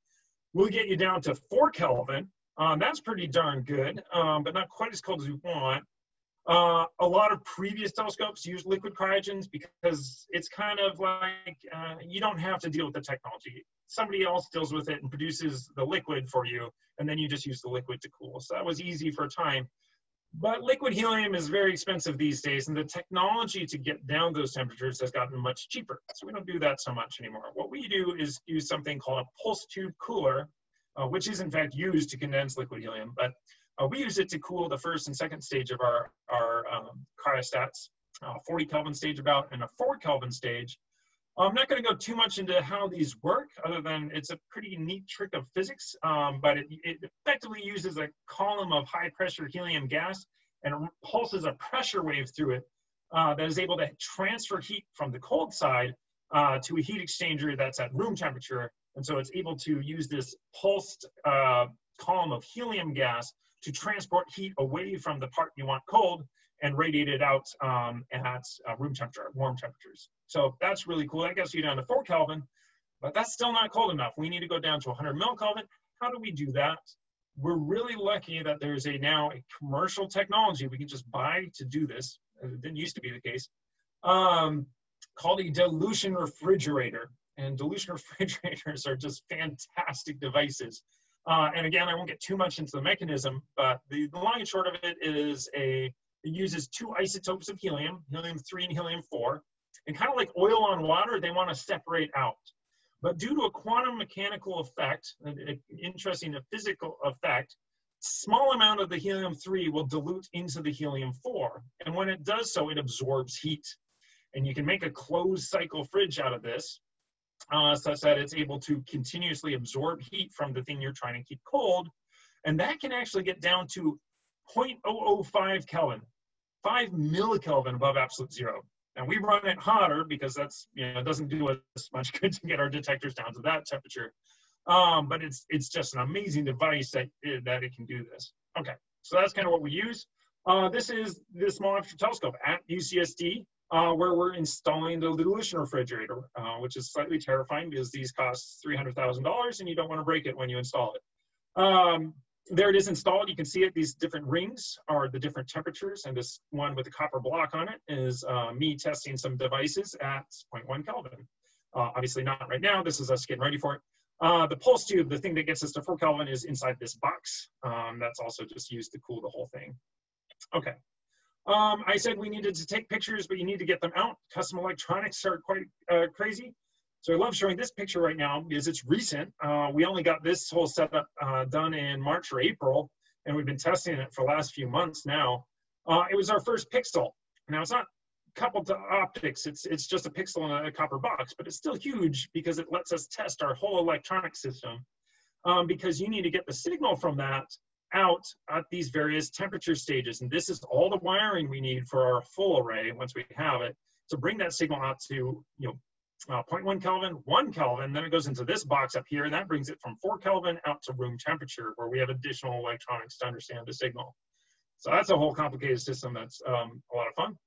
S2: will get you down to 4 Kelvin. Um, that's pretty darn good, um, but not quite as cold as we want. Uh, a lot of previous telescopes use liquid cryogens because it's kind of like uh, you don't have to deal with the technology. Somebody else deals with it and produces the liquid for you, and then you just use the liquid to cool. So that was easy for a time. But liquid helium is very expensive these days, and the technology to get down those temperatures has gotten much cheaper. So we don't do that so much anymore. What we do is use something called a pulse tube cooler, uh, which is in fact used to condense liquid helium. But uh, we use it to cool the first and second stage of our, our um, cryostats, uh, 40 Kelvin stage about and a 4 Kelvin stage. I'm not going to go too much into how these work, other than it's a pretty neat trick of physics, um, but it, it, effectively uses a column of high pressure helium gas and pulses a pressure wave through it uh, that is able to transfer heat from the cold side uh, to a heat exchanger that's at room temperature. And so it's able to use this pulsed uh, column of helium gas to transport heat away from the part you want cold and radiate it out um, at uh, room temperature, warm temperatures. So that's really cool. That gets you down to 4 Kelvin, but that's still not cold enough. We need to go down to 100 millikelvin. How do we do that? We're really lucky that there's a now a commercial technology we can just buy to do this. It didn't used to be the case. Um, called a dilution refrigerator. And dilution [laughs] refrigerators are just fantastic devices. Uh, and again, I won't get too much into the mechanism, but the, the long and short of it is a It uses two isotopes of helium, helium-3 and helium-4. And kind of like oil on water, they want to separate out. But due to a quantum mechanical effect, an interesting a physical effect, small amount of the helium-3 will dilute into the helium-4. And when it does so, it absorbs heat. And you can make a closed cycle fridge out of this, uh, such that it's able to continuously absorb heat from the thing you're trying to keep cold. And that can actually get down to 0.005 Kelvin, 5 millikelvin above absolute zero. And we run it hotter because that's, you know, it doesn't do us much [laughs] good to get our detectors down to that temperature. Um, but it's it's just an amazing device that, that it can do this. Okay, so that's kind of what we use. Uh, this is the Small Aperture Telescope at UCSD, uh, where we're installing the dilution refrigerator, uh, which is slightly terrifying because these cost $300,000 and you don't want to break it when you install it. Um, there it is installed. You can see it. These different rings are the different temperatures, and this one with the copper block on it is uh, me testing some devices at 0.1 Kelvin. Uh, obviously not right now. This is us getting ready for it. Uh, the pulse tube, the thing that gets us to 4 Kelvin, is inside this box. Um, that's also just used to cool the whole thing. Okay. Um, I said we needed to take pictures, but you need to get them out. Custom electronics are quite uh, crazy. So I love showing this picture right now because it's recent. Uh, we only got this whole setup uh, done in March or April, and we've been testing it for the last few months now. Uh, it was our first pixel. Now it's not coupled to optics, it's, it's just a pixel in a copper box, but it's still huge because it lets us test our whole electronic system um, because you need to get the signal from that out at these various temperature stages. And this is all the wiring we need for our full array once we have it to bring that signal out to you know uh, 0.1 Kelvin, 1 Kelvin, then it goes into this box up here, and that brings it from 4 Kelvin out to room temperature, where we have additional electronics to understand the signal. So that's a whole complicated system that's um, a lot of fun.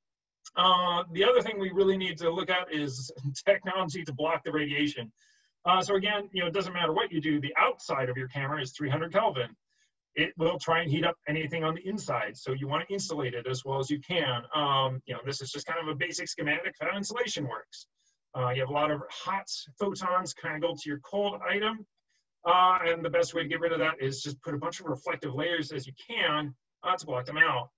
S2: Uh, the other thing we really need to look at is [laughs] technology to block the radiation. Uh, so again, you know, it doesn't matter what you do, the outside of your camera is 300 Kelvin. It will try and heat up anything on the inside. So you want to insulate it as well as you can. Um, you know, this is just kind of a basic schematic how insulation works. Uh, you have a lot of hot photons kind of go to your cold item. Uh, and the best way to get rid of that is just put a bunch of reflective layers as you can uh, to block them out.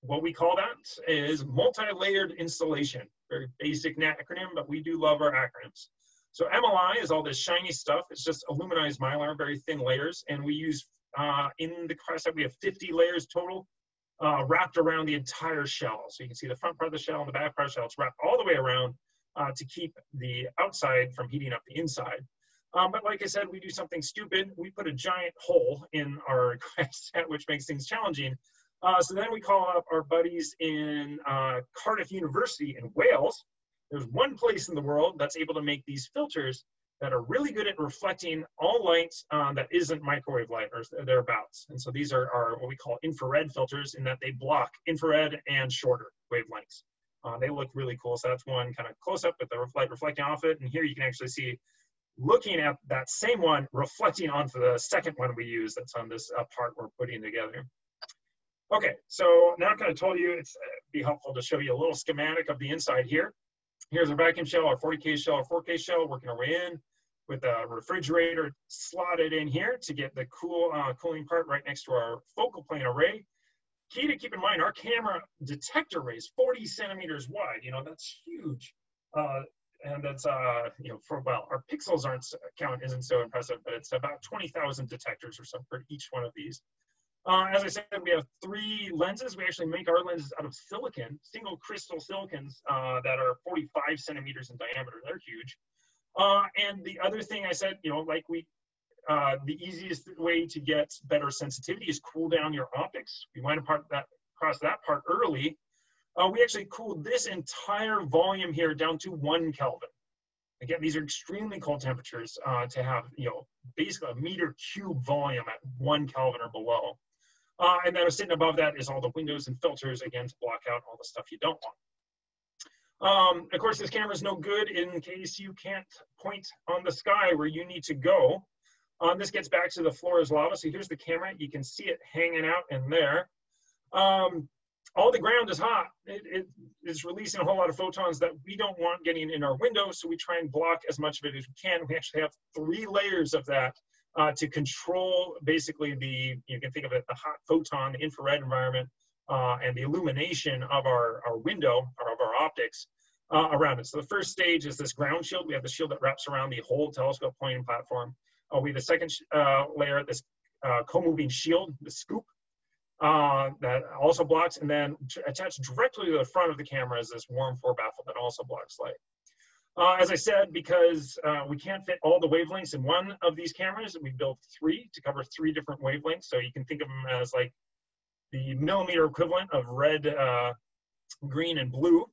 S2: What we call that is multi-layered insulation. Very basic acronym, but we do love our acronyms. So MLI is all this shiny stuff. It's just aluminized mylar, very thin layers. And we use, uh, in the cryostat, we have 50 layers total uh, wrapped around the entire shell. So you can see the front part of the shell and the back part of the shell. It's wrapped all the way around uh, to keep the outside from heating up the inside. Um, but like I said, we do something stupid. We put a giant hole in our [laughs] set, which makes things challenging. Uh, so then we call up our buddies in uh, Cardiff University in Wales. There's one place in the world that's able to make these filters that are really good at reflecting all light um, that isn't microwave light or thereabouts. And so these are, are what we call infrared filters in that they block infrared and shorter wavelengths. Uh, they look really cool. So that's one kind of close up with the light reflecting off it. And here you can actually see looking at that same one reflecting onto the second one we use that's on this uh, part we're putting together. Okay, so now kind of told you it's uh, be helpful to show you a little schematic of the inside here. Here's our vacuum shell, our 40K shell, our 4K shell, working our way in with a refrigerator slotted in here to get the cool uh, cooling part right next to our focal plane array key to keep in mind, our camera detector array is 40 centimeters wide. You know, that's huge. Uh, and that's, uh, you know, for, well, our pixels aren't, count isn't so impressive, but it's about 20,000 detectors or so for each one of these. Uh, as I said, we have three lenses. We actually make our lenses out of silicon, single crystal silicons uh, that are 45 centimeters in diameter. They're huge. Uh, and the other thing I said, you know, like we uh, the easiest way to get better sensitivity is cool down your optics. We went apart that across that part early. Uh, we actually cooled this entire volume here down to one Kelvin. Again, these are extremely cold temperatures uh, to have, you know, basically a meter cube volume at one Kelvin or below. Uh, and then sitting above that is all the windows and filters, again, to block out all the stuff you don't want. Um, of course, this camera is no good in case you can't point on the sky where you need to go. Um, this gets back to the floor is lava. So here's the camera. You can see it hanging out in there. Um, all the ground is hot. It, it is releasing a whole lot of photons that we don't want getting in our window. So we try and block as much of it as we can. We actually have three layers of that uh, to control basically the, you can think of it, the hot photon, the infrared environment uh, and the illumination of our, our window or of our optics uh, around it. So the first stage is this ground shield. We have the shield that wraps around the whole telescope pointing platform. Uh, we have the second uh, layer, this uh, co-moving shield, the scoop, uh, that also blocks, and then attached directly to the front of the camera is this warm fore baffle that also blocks light. Uh, as I said, because uh, we can't fit all the wavelengths in one of these cameras, we built three to cover three different wavelengths. So you can think of them as like the millimeter equivalent of red, uh, green, and blue.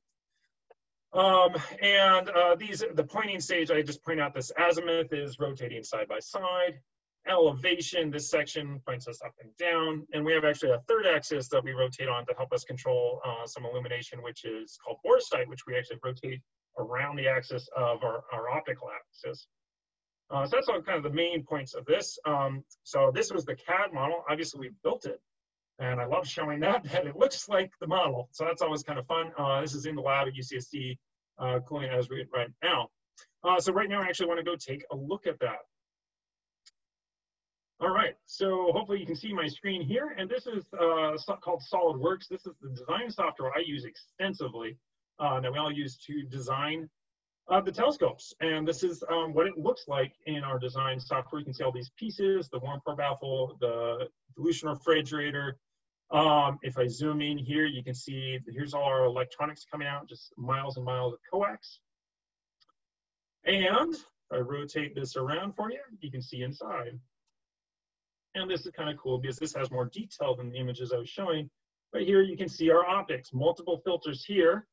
S2: Um, and uh, these, the pointing stage, I just point out this azimuth is rotating side by side. Elevation, this section points us up and down. And we have actually a third axis that we rotate on to help us control uh, some illumination, which is called boresight, which we actually rotate around the axis of our, our optical axis. Uh, so that's all kind of the main points of this. Um, so this was the CAD model. Obviously, we built it. And I love showing [laughs] that, that it looks like the model. So that's always kind of fun. Uh, this is in the lab at UCSD, uh, cooling as we right now. Uh, so right now, I actually want to go take a look at that. All right, so hopefully you can see my screen here. And this is uh, called SolidWorks. This is the design software I use extensively uh, that we all use to design uh, the telescopes. And this is um, what it looks like in our design software. You can see all these pieces, the warm fore baffle, the dilution refrigerator. Um, if I zoom in here, you can see here's all our electronics coming out, just miles and miles of coax. And I rotate this around for you, you can see inside. And this is kind of cool because this has more detail than the images I was showing. But here you can see our optics, multiple filters here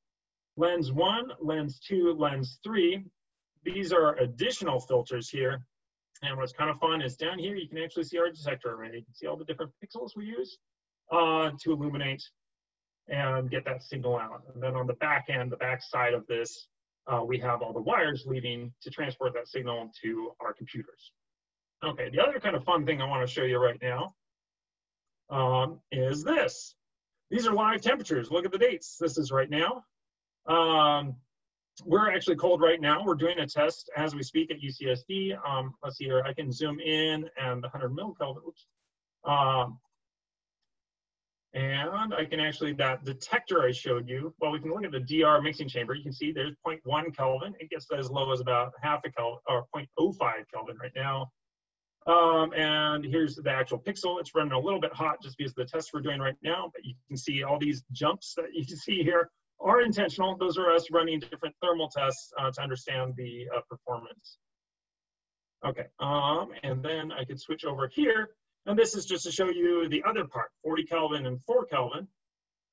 S2: Lens one, lens two, lens three. These are additional filters here. And what's kind of fun is down here, you can actually see our detector array. You can see all the different pixels we use uh, to illuminate and get that signal out. And then on the back end, the back side of this, uh, we have all the wires leading to transport that signal to our computers. Okay, the other kind of fun thing I want to show you right now um, is this. These are live temperatures. Look at the dates. This is right now. Um, we're actually cold right now. We're doing a test as we speak at UCSD. Um, let's see here. I can zoom in and 100 millikelvin. Oops. Um, and I can actually, that detector I showed you, well, we can look at the DR mixing chamber. You can see there's 0.1 Kelvin. It gets as low as about half a Kelvin, or 0.05 Kelvin right now. Um, and here's the actual pixel. It's running a little bit hot just because of the test we're doing right now, but you can see all these jumps that you can see here are intentional. Those are us running different thermal tests uh, to understand the uh, performance. Okay, um, and then I could switch over here. And this is just to show you the other part, 40 Kelvin and 4 Kelvin.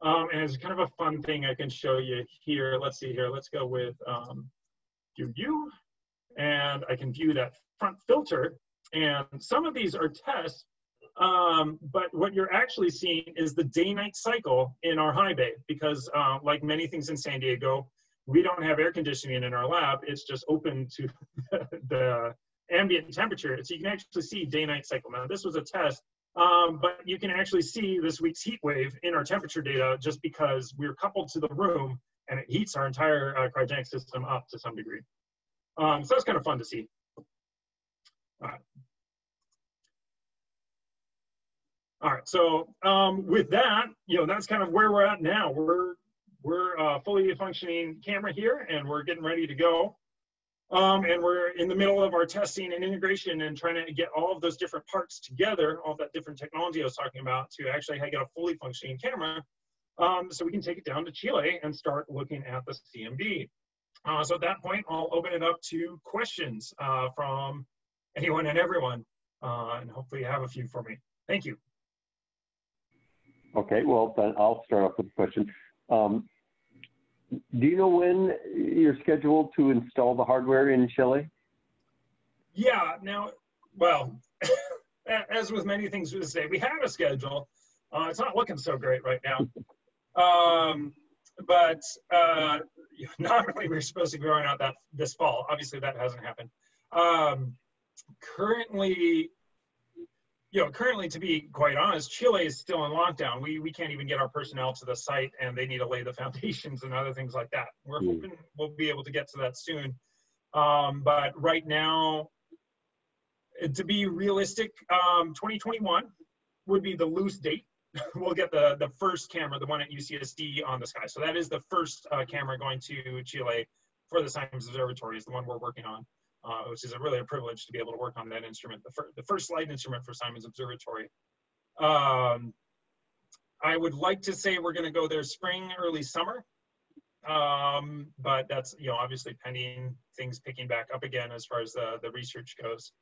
S2: Um, and it's kind of a fun thing I can show you here. Let's see here. Let's go with um, view. And I can view that front filter. And some of these are tests um, but what you're actually seeing is the day-night cycle in our high bay because uh, like many things in San Diego, we don't have air conditioning in our lab. It's just open to [laughs] the ambient temperature. So you can actually see day-night cycle. Now this was a test, um, but you can actually see this week's heat wave in our temperature data just because we're coupled to the room and it heats our entire uh, cryogenic system up to some degree. Um, so that's kind of fun to see. All right. All right, so um, with that, you know, that's kind of where we're at now. We're we're uh, fully functioning camera here, and we're getting ready to go. Um, and we're in the middle of our testing and integration and trying to get all of those different parts together, all that different technology I was talking about, to actually get a fully functioning camera, um, so we can take it down to Chile and start looking at the CMB. Uh, so at that point, I'll open it up to questions uh, from anyone and everyone, uh, and hopefully you have a few for me. Thank you.
S1: Okay, well, then I'll start off with a question. Um, do you know when you're scheduled to install the hardware in Chile?
S2: Yeah, now, well, [laughs] as with many things we say, we have a schedule. Uh, it's not looking so great right now. [laughs] Um, but uh, [laughs] normally we are supposed to be going out that this fall. Obviously, that hasn't happened. Um, currently, you know, currently, to be quite honest, Chile is still in lockdown. We we can't even get our personnel to the site, and they need to lay the [laughs] foundations and other things like that. We're mm. hoping we'll be able to get to that soon. Um, but right now, to be realistic, um, 2021 would be the loose date. [laughs] we'll get the the first camera, the one at UCSD, on the sky. So that is the first uh, camera going to Chile for the Simons Observatory, is the one we're working on, uh, which is a really a privilege to be able to work on that instrument, the, fir the first light instrument for Simons Observatory. Um, I would like to say we're going to go there spring, early summer, um, but that's you know obviously pending things picking back up again as far as the the research goes.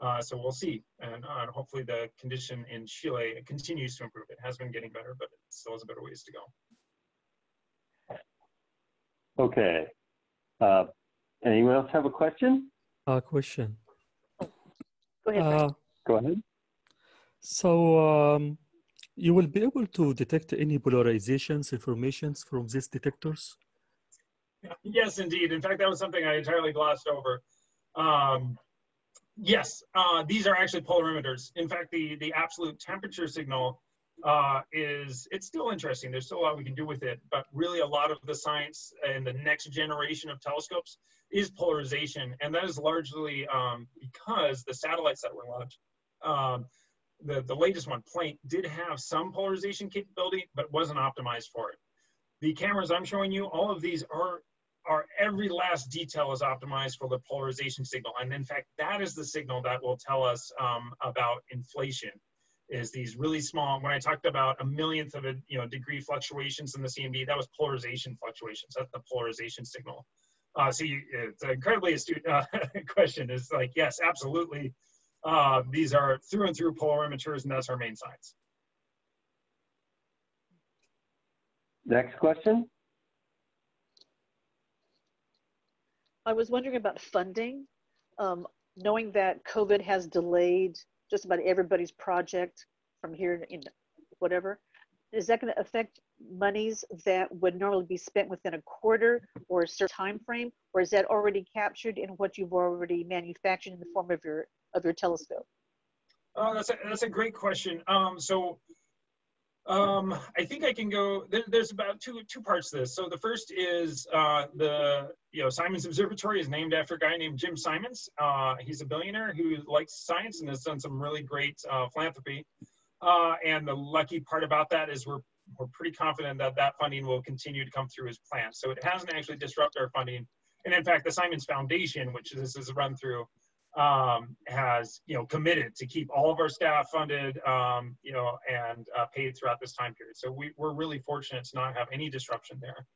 S2: Uh, so we'll see, and uh, hopefully the condition in Chile continues to improve. It has been getting better, but it still has a better ways to
S1: go. Okay. Uh, anyone else have a question?
S3: A uh, question.
S4: Go ahead. Uh,
S1: go ahead.
S3: So um, you will be able to detect any polarizations informations from these detectors?
S2: Yes, indeed. In fact, that was something I entirely glossed over. Um, yes, uh, these are actually polarimeters. In fact, the, the absolute temperature signal uh, is, it's still interesting. There's still a lot we can do with it, but really a lot of the science and the next generation of telescopes is polarization. And that is largely um, because the satellites that were launched um, the, the latest one, Planck, did have some polarization capability, but wasn't optimized for it. The cameras I'm showing you, all of these are, are every last detail is optimized for the polarization signal. And in fact, that is the signal that will tell us um, about inflation is these really small, when I talked about a millionth of a you know, degree fluctuations in the CMB, that was polarization fluctuations. That's the polarization signal. Uh, so you, it's an incredibly astute uh, [laughs] question. Is like, yes, absolutely uh, these are through and through polarimeters, and that's our main science.
S1: Next question.
S4: I was wondering about funding. Um, knowing that COVID has delayed just about everybody's project from here in whatever, is that going to affect monies that would normally be spent within a quarter or a certain time frame, or is that already captured in what you've already manufactured in the form of your of your telescope?
S2: Oh, that's a, that's a great question. Um, so um, I think I can go. There, there's about two two parts to this. So the first is uh, the you know Simons Observatory is named after a guy named Jim Simons. Uh, he's a billionaire who likes science and has done some really great uh, philanthropy. Uh, and the lucky part about that is we're we're pretty confident that that funding will continue to come through as planned. So it hasn't actually disrupted our funding. And in fact, the Simons Foundation, which this is run through, um, has you know committed to keep all of our staff funded, um, you know, and uh, paid throughout this time period. So we, we're really fortunate to not have any disruption there.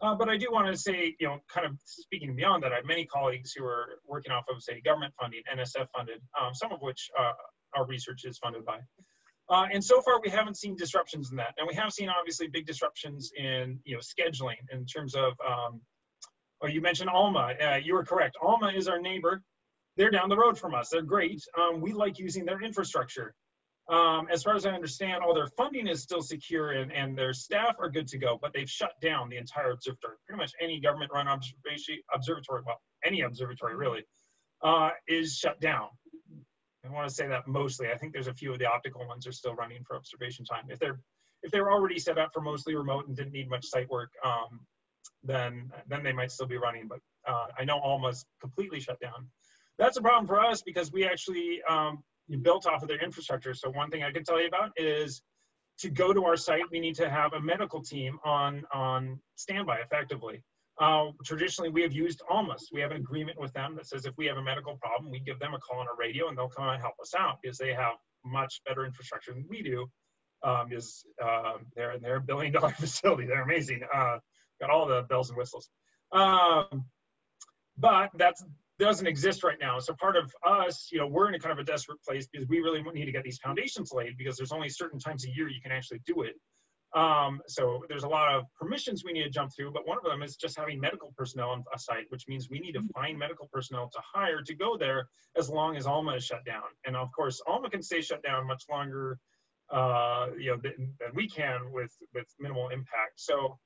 S2: Uh, but I do want to say, you know, kind of speaking beyond that, I have many colleagues who are working off of, say, government funding, NSF funded, um, some of which uh, our research is funded by. Uh, and so far, we haven't seen disruptions in that. And we have seen obviously big disruptions in, you know, scheduling in terms of, um, oh, you mentioned Alma. Uh, you were correct. Alma is our neighbor they're down the road from us. They're great. Um, we like using their infrastructure. Um, as far as I understand, all their funding is still secure and, and their staff are good to go, but they've shut down the entire observatory. Pretty much any government-run observatory, well, any observatory really, uh, is shut down. I want to say that mostly. I think there's a few of the optical ones are still running for observation time. If they're if they were already set up for mostly remote and didn't need much site work, um, then then they might still be running. But uh, I know Alma's completely shut down. That's a problem for us because we actually um, built off of their infrastructure. So one thing I can tell you about is to go to our site, we need to have a medical team on, on standby effectively. Uh, traditionally, we have used Alma's. We have an agreement with them that says if we have a medical problem, we give them a call on a radio and they'll come and help us out because they have much better infrastructure than we do. Um, is uh, they're they're a billion dollar [laughs] facility. They're amazing. Uh, got all the bells and whistles. Um, but that's doesn't exist right now. So part of us, you know, we're in a kind of a desperate place because we really need to get these foundations laid because there's only certain times a year you can actually do it. Um, so there's a lot of permissions we need to jump through, but one of them is just having medical personnel on a site, which means we need to find medical personnel to hire to go there as long as Alma is shut down. And of course, Alma can stay shut down much longer, uh, you know, than, than we can with with minimal impact. So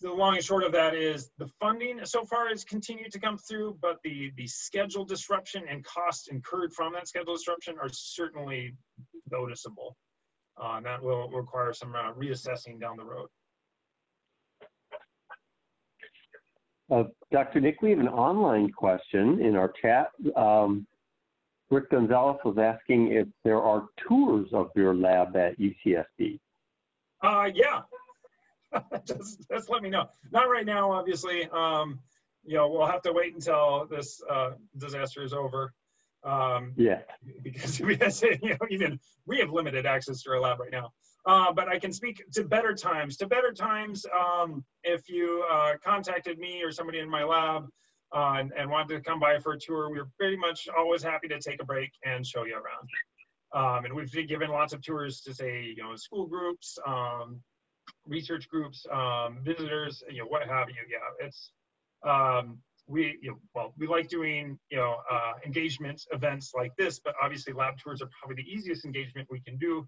S2: the long and short of that is the funding so far has continued to come through, but the, the schedule disruption and costs incurred from that schedule disruption are certainly noticeable. Uh, and that will require some uh, reassessing down the road.
S1: Uh, Dr. Nick, we have an online question in our chat. Um, Rick Gonzalez was asking if there are tours of your lab at UCSD.
S2: Uh, yeah. [laughs] just, just let me know. Not right now, obviously. Um, you know, we'll have to wait until this uh, disaster is over. Um,
S1: yeah.
S2: Because [laughs] we have, you know, even we have limited access to our lab right now. Uh, but I can speak to better times. To better times, um, if you uh, contacted me or somebody in my lab uh, and, and, wanted to come by for a tour, we're pretty much always happy to take a break and show you around. Um, and we've given lots of tours to say, you know, school groups, um, research groups, um, visitors, you know, what have you. Yeah, it's um, we, you know, well, we like doing, you know, uh, engagement events like this, but obviously lab tours are probably the easiest engagement we can do.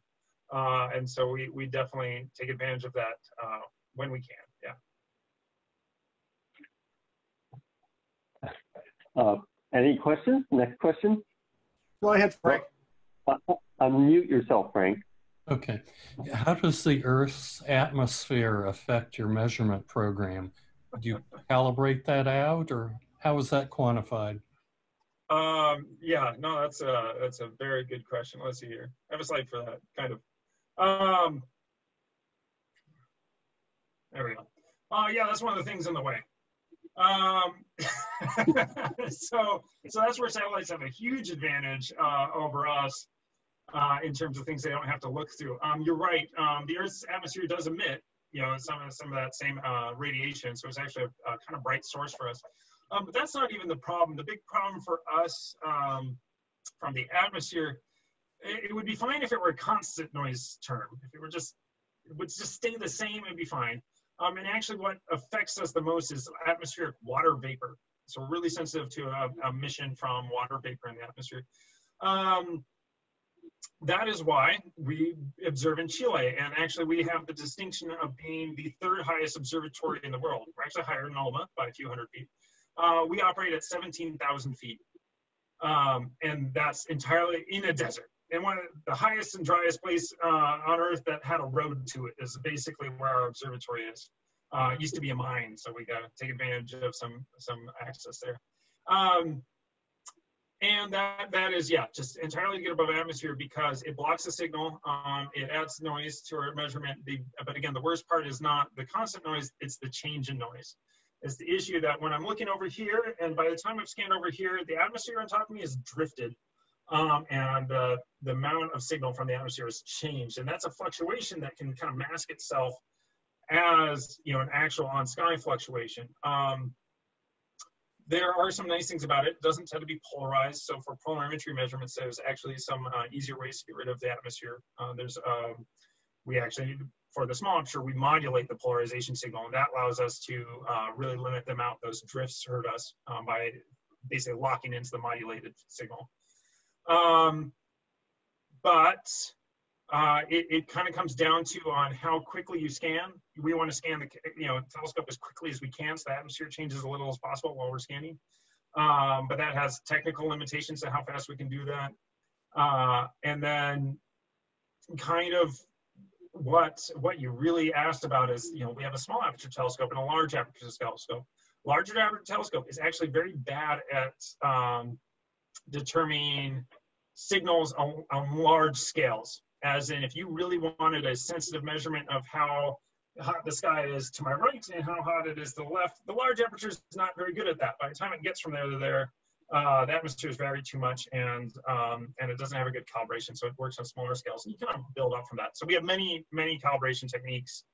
S2: Uh, and so we, we definitely take advantage of that uh, when we can,
S1: yeah. Uh, any questions? Next question?
S5: Go ahead, Frank.
S1: Uh, unmute yourself, Frank.
S6: Okay. How does the Earth's atmosphere affect your measurement program? Do you calibrate that out or how is that quantified?
S2: Um, yeah, no, that's a, that's a very good question. Let's see here. I have a slide for that, kind of. Um, there we go. Uh, yeah, that's one of the things in the way. Um, [laughs] so, so that's where satellites have a huge advantage uh, over us uh, in terms of things they don't have to look through. Um, you're right. Um, the Earth's atmosphere does emit, you know, some of some of that same uh, radiation, so it's actually a, a, kind of bright source for us. Um, but that's not even the problem. The big problem for us um, from the atmosphere it would be fine if it were a constant noise term. If it were just, it would just stay the same, it'd be fine. Um, and actually what affects us the most is atmospheric water vapor. So we're really sensitive to a, emission from water vapor in the atmosphere. Um, that is why we observe in Chile. And actually we have the distinction of being the third highest observatory in the world. We're actually higher than ALMA by a few hundred feet. Uh, we operate at 17,000 feet. Um, and that's entirely in a desert and one of the highest and driest place uh, on Earth that had a road to it is basically where our observatory is. Uh, it used to be a mine, so we got to take advantage of some some access there. Um, and that that is yeah, just entirely get above atmosphere because it blocks the signal. Um, it adds noise to our measurement. The, but again, the worst part is not the constant noise; it's the change in noise. It's the issue that when I'm looking over here, and by the time I've scanned over here, the atmosphere on top of me is drifted um, and uh, the amount of signal from the atmosphere has changed. And that's a fluctuation that can kind of mask itself as you know an actual on sky fluctuation. Um, there are some nice things about it. It doesn't tend to be polarized. So for polarimetry measurements, there's actually some uh, easier ways to get rid of the atmosphere. Uh, there's um, we actually for the small aperture we modulate the polarization signal, and that allows us to uh, really limit them out. those drifts hurt us um, by basically locking into the modulated signal. Um, but uh, it, it kind of comes down to on how quickly you scan. We want to scan the you know telescope as quickly as we can, so the atmosphere changes as little as possible while we're scanning. Um, but that has technical limitations to how fast we can do that. Uh, and then kind of what what you really asked about is you know we have a small aperture telescope and a large aperture telescope. Larger aperture telescope is actually very bad at um, determining signals on, on large scales. As in, if you really wanted a sensitive measurement of how hot the sky is to my right and how hot it is to the left, the large aperture is not very good at that. By the time it gets from there to there, uh, the atmosphere is very too much and um, and it doesn't have a good calibration, so it works on smaller scales. And you kind of build up from that. So we have many, many calibration techniques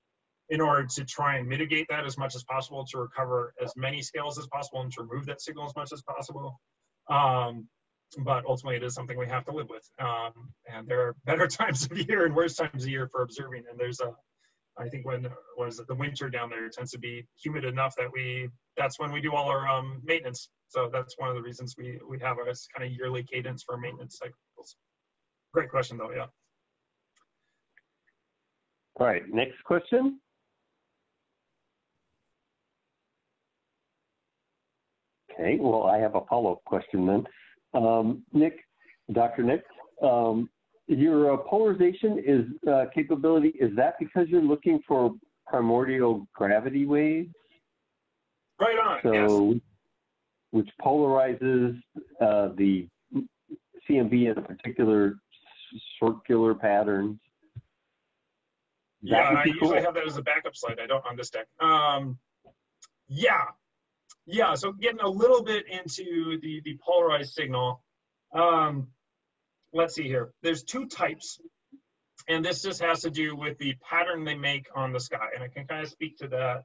S2: in order to try and mitigate that as much as possible, to recover as many scales as possible and to remove that signal as much as possible. Um, but ultimately it is something we have to live with. Um, and there are better [laughs] times of year and worse times of year for observing. And there's a, I think when was the winter down there tends to be humid enough that we, that's when we do all our um, maintenance. So that's one of the reasons we, we have a kind of yearly cadence for maintenance cycles. Great question though, yeah.
S1: All right, next question. Okay, well, I have a follow-up question then. Um, Nick, Dr. Nick, um, your uh, polarization is uh, capability, is that because you're looking for primordial gravity waves?
S2: Right on,
S1: so,
S2: yes.
S1: Which polarizes uh, the CMB in a particular circular patterns. That
S2: yeah, I
S1: be
S2: usually
S1: cool.
S2: have that as a backup slide. I don't on this deck. Um, yeah, yeah. So getting a little bit into the the polarized signal. Um, let's see here. There's two types, and this just has to do with the pattern they make on the sky, and I can kind of speak to that.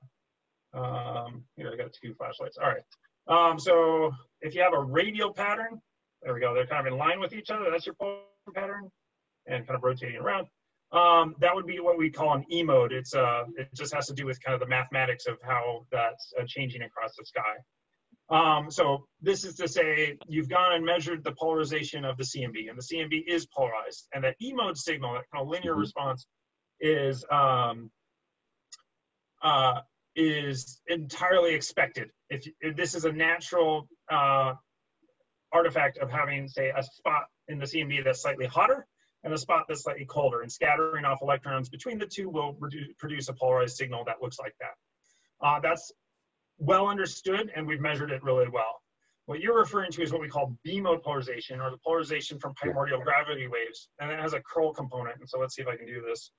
S2: Um, here, I got two flashlights. All right. Um, so if you have a radial pattern, there we go. They're kind of in line with each other. That's your pattern, and kind of rotating around. Um, that would be what we call an E mode. It's uh, it just has to do with kind of the mathematics of how that's uh, changing across the sky. Um, so this is to say you've gone and measured the polarization of the CMB, and the CMB is polarized, and that E mode signal, that kind of linear
S1: Mhm.
S2: response, is um, uh, is entirely expected. If, if this is a natural uh, artifact of having, say, a spot in the CMB that's slightly hotter and a spot that's slightly colder, and scattering off electrons between the two will produce a polarized signal that looks like that. Uh, that's well understood, and we've measured it really well. What you're referring to is what we call B-mode polarization, or the polarization from primordial gravity waves, and it has a curl component. And so let's see if I can do this.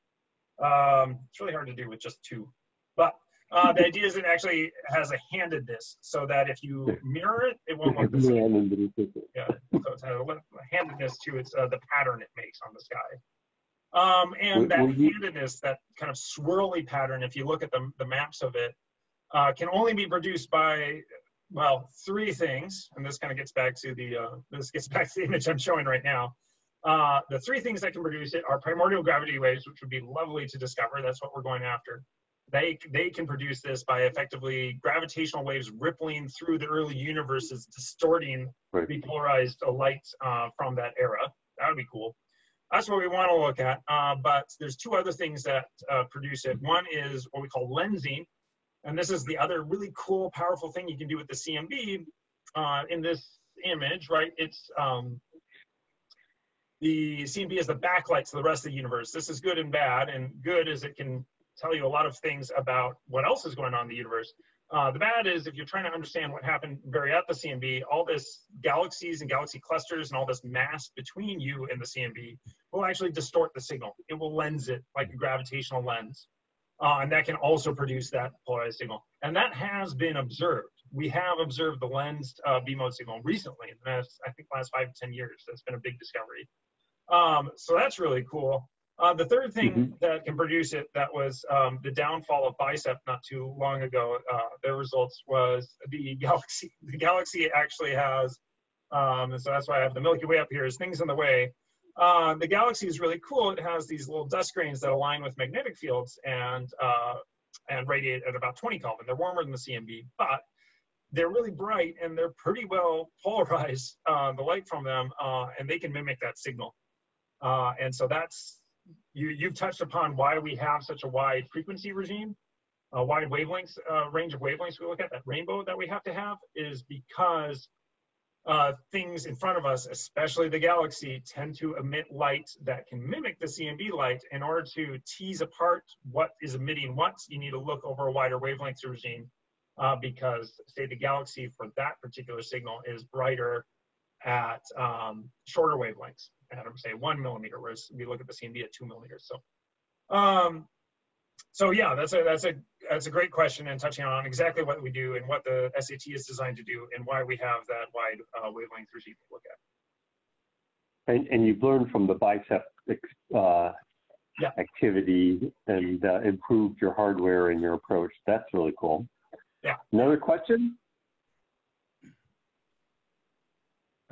S2: Um, it's really hard to do with just two, but uh, the idea is it actually has a handedness, so that if you mirror it, it won't look the same.
S1: Yeah, and then it's just-
S2: Yeah, so it's a handedness to its uh, the pattern it makes on the sky. Um, and that handedness, that kind of swirly pattern, if you look at the, the maps of it, uh, can only be produced by, well, three things. And this kind of gets back to the, uh, this gets [laughs] back to the image I'm showing right now. Uh, the three things that can produce it are primordial gravity waves, which would be lovely to discover. That's what we're going after. They, they can produce this by effectively gravitational waves rippling through the early universes, distorting
S1: Right.
S2: the polarized uh, light uh, from that era. That would be cool. That's what we want to look at. Uh, but there's two other things that uh, produce it. One is what we call lensing. And this is the other really cool, powerful thing you can do with the CMB uh, in this image, right? It's um, the CMB is the backlight to the rest of the universe. This is good and bad. And good is it can tell you a lot of things about what else is going on in the universe. Uh, the bad is if you're trying to understand what happened very at the CMB, all this galaxies and galaxy clusters and all this mass between you and the CMB will actually distort the signal. It will lens it like a gravitational lens. Uh, and that can also produce that polarized signal. And that has been observed. We have observed the lensed uh, B mode signal recently in the last, I think, last five to 10 years. That's been a big discovery. Um, so that's really cool. Uh, the third thing
S1: Mhm.
S2: that can produce it that was um, the downfall of BICEP not too long ago. Uh, their results was the galaxy. [laughs] The galaxy actually has, um, and so that's why I have the Milky Way up here. Is things in the way. Uh, the galaxy is really cool. It has these little dust grains that align with magnetic fields and uh, and radiate at about 20 Kelvin. They're warmer than the CMB, but they're really bright and they're pretty well [laughs] polarized. Uh, the light from them, uh, and they can mimic that signal. Uh, and so that's you, you've touched upon why we have such a wide frequency regime, a wide wavelengths, uh, range of wavelengths we look at, that rainbow that we have to have is because uh, things in front of us, especially the galaxy, tend to emit light that can mimic the CMB light. In order to tease apart what is emitting what, you need to look over a wider wavelength regime uh, because, say, the galaxy for that particular signal is brighter at um, shorter wavelengths, at say one millimeter, whereas we look at the CMB at two millimeters. So, um, so yeah, that's a that's a that's a great question and touching on exactly what we do and what the SAT is designed to do and why we have that wide uh, wavelength regime to look at.
S1: And, and you've learned from the BICEP uh,
S2: Yeah.
S1: activity and uh, improved your hardware and your approach. That's really cool.
S2: Yeah.
S1: Another question?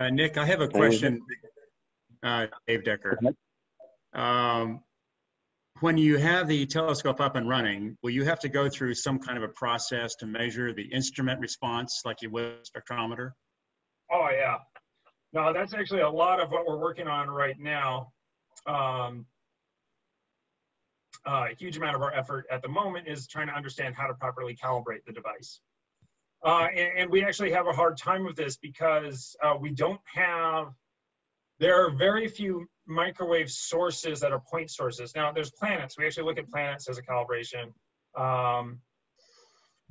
S5: Uh, Nick, I have a question. Uh, Dave Decker. Um, when you have the telescope up and running, will you have to go through some kind of a process to measure the instrument response like you would a spectrometer?
S2: Oh yeah, no, that's actually a lot of what we're working on right now. Um, uh, a huge amount of our effort at the moment is trying to understand how to properly calibrate the device. Uh, and, and we actually have a hard time with this because uh, we don't have, there are very few microwave sources that are point sources. Now there's planets, we actually look at planets as a calibration. Um,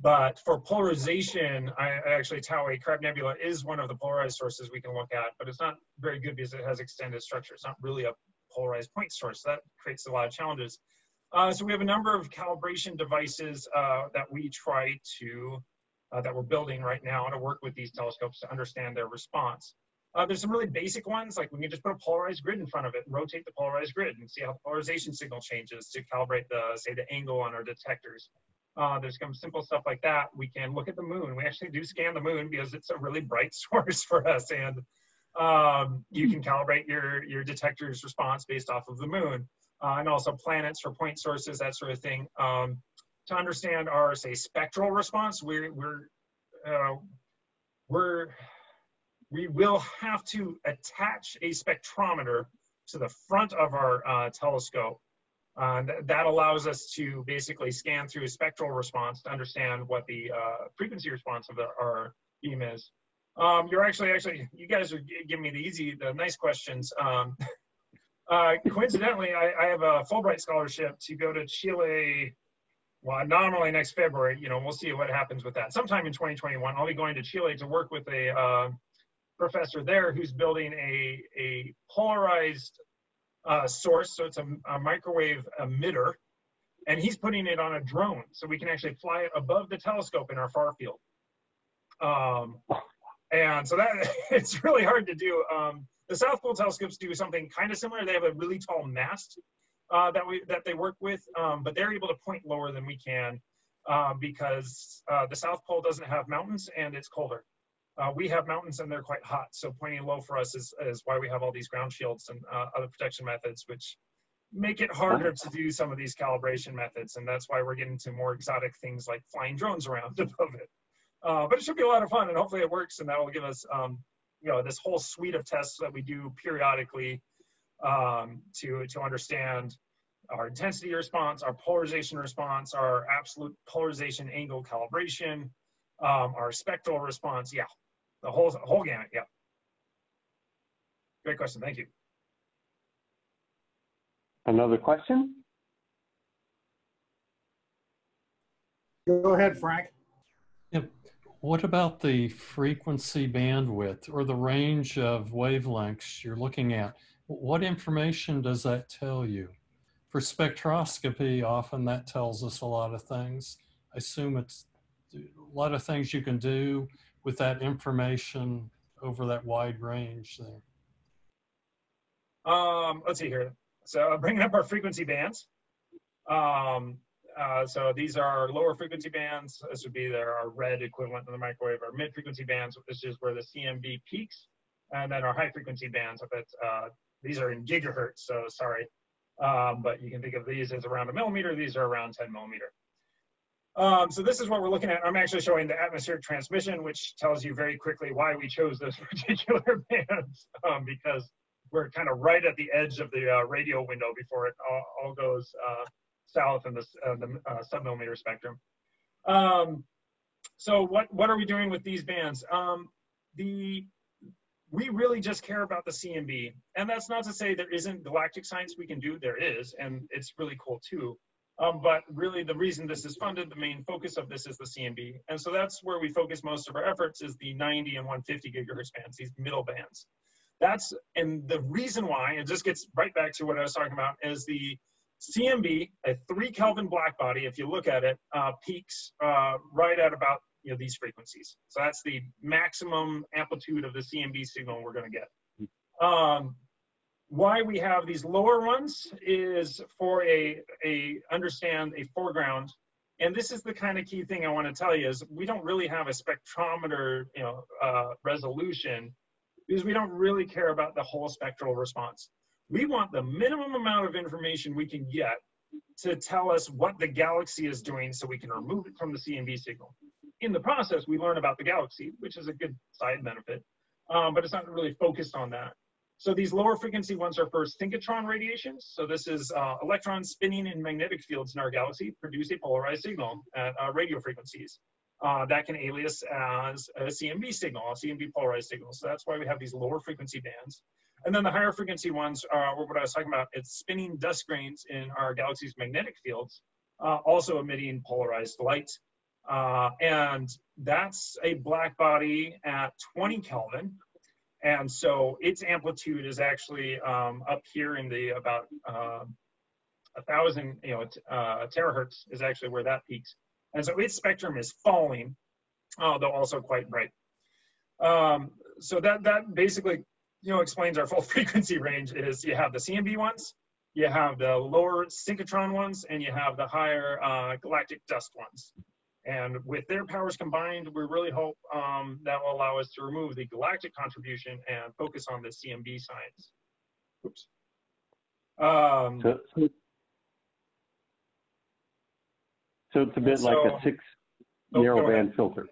S2: But for polarization, I, actually Tau A Crab Nebula is one of the polarized sources we can look at, but it's not very good because it has extended structure. It's not really a polarized point source. That creates a lot of challenges. Uh, so we have a number of calibration devices uh, that we try to, uh, that we're building right now to work with these telescopes to understand their response. Uh, there's some really basic ones, like we can just put a polarized grid in front of it and rotate the polarized grid and see how the polarization signal changes to calibrate the, say, the angle on our detectors. Uh, there's some simple stuff like that. We can look at the moon. We actually do scan the moon because it's a really bright [laughs] source for us. And um, you can calibrate your, your detector's response based off of the moon. Uh, and also planets for point sources, that sort of thing. Um, to understand our, say, spectral response, we're, we're, uh, we're, we will have to attach a spectrometer to the front of our uh, telescope uh, th that allows us to basically scan through a spectral response to understand what the uh, frequency response of the, our beam is. Um, you're actually, actually, you guys are giving me the easy, the nice questions. Um, [laughs] uh, coincidentally, I, I, have a Fulbright scholarship to go to Chile. Well, nominally next February. You know, we'll see what happens with that. Sometime in 2021, I'll be going to Chile to work with a uh, professor there who's building a a polarized uh, source, so it's a, a, microwave emitter, and he's putting it on a drone, so we can actually fly it above the telescope in our far field. Um, and so that [laughs] it's really hard to do. Um, the South Pole telescopes do something kind of similar. They have a really tall mast uh, that we that they work with, um, but they're able to point lower than we can uh, because uh, the South Pole doesn't have mountains and it's colder. Uh, we have mountains and they're quite hot. So pointing low for us is, is why we have all these ground shields and uh, other protection methods, which make it harder to do some of these calibration methods. And that's why we're getting to more exotic things like flying drones around [laughs] above it. Uh, but it should be a lot of fun and hopefully it works and that will give us, um, you know, this whole suite of tests that we do periodically um, to, to understand our intensity response, our polarization response, our absolute polarization angle calibration, um, our spectral response. Yeah, the whole whole gamut. Yeah. Great question. Thank you.
S1: Another question?
S7: Go ahead, Frank.
S6: Yep. What about the frequency bandwidth or the range of wavelengths you're looking at? What information does that tell you? For spectroscopy, often that tells us a lot of things. I assume it's a lot of things you can do with that information over that wide range there?
S2: Um, let's see here. So bringing up our frequency bands. Um, uh, so these are lower frequency bands. This would be their our red equivalent in the microwave. Our mid frequency bands, this is where the CMB peaks. And then our high frequency bands, uh, these are in gigahertz, so sorry. Um, but you can think of these as around a millimeter. These are around 10 millimeter. Um, so this is what we're looking at. I'm actually showing the atmospheric transmission, which tells you very quickly why we chose those [laughs] particular bands, um, because we're kind of right at the edge of the uh, radio window before it all, all goes uh, south in the, uh, the uh, submillimeter spectrum. Um, so what, what are we doing with these bands? Um, the, we really just care about the CMB. And that's not to say there isn't galactic science we can do, there is, and it's really cool too. Um, but really the reason this is funded, the main focus of this is the CMB. And so that's where we focus most of our efforts is the 90 and 150 gigahertz bands, these middle bands. That's, and the reason why, it just gets right back to what I was talking about, is the CMB, a three Kelvin black body, if you look at it, uh, peaks uh, right at about you know these frequencies. So that's the maximum amplitude of the CMB signal we're going to get. Um, why we have these lower ones is for a, a understand a foreground and this is the kind of key thing i want to tell you is we don't really have a spectrometer you know uh, resolution because we don't really care about the whole spectral response we want the minimum amount of information we can get to tell us what the galaxy is doing so we can remove it from the cmb signal in the process we learn about the galaxy which is a good side benefit um, but it's not really focused on that so these lower frequency ones are for synchrotron radiations. So this is uh, electrons spinning in magnetic fields in our galaxy produce a polarized signal at uh, radio frequencies. Uh, that can alias as a CMB signal, a CMB polarized signal. So that's why we have these lower frequency bands. And then the higher frequency ones are what I was talking about. It's spinning dust grains in our galaxy's magnetic fields, uh, also emitting polarized light. Uh, and that's a black body at 20 Kelvin. And so its amplitude is actually um, up here in the about uh, a thousand, you know, uh, terahertz is actually where that peaks. And so its spectrum is falling, although also quite bright. Um, so that that basically, you know, explains our full [laughs] frequency range. Is you have the CMB ones, you have the lower synchrotron ones, and you have the higher uh, galactic dust ones. And with their powers combined, we really hope um, that will allow us to remove the galactic contribution and focus on the CMB science. Oops. Um,
S1: So, so, so it's a bit like a six
S2: Oh,
S1: narrow
S2: go
S1: band filter.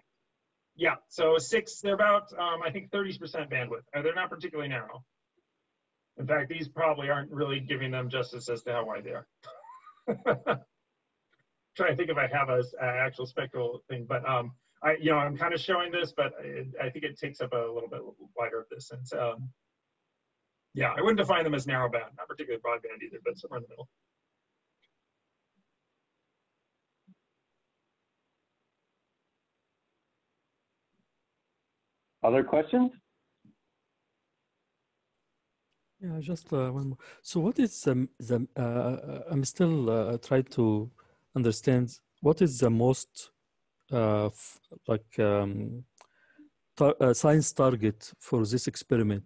S2: Yeah, so six, they're about, um, I think 30% bandwidth. Uh, they're not particularly narrow. In fact, these probably aren't really giving them justice as to how wide they are. [laughs] Trying to think if I have a, s- a actual spectral thing, but um, I, you know, I'm kind of showing this, but it, I think it takes up a little bit wider of this. And so, um, yeah, I wouldn't define them as narrow band, not particularly broadband either, but somewhere in the middle.
S1: Other questions?
S3: Yeah, just uh, one more. So what is um, the, uh, uh, I'm still uh, trying to understand what is the most uh, like um, tar- uh, science target for this experiment?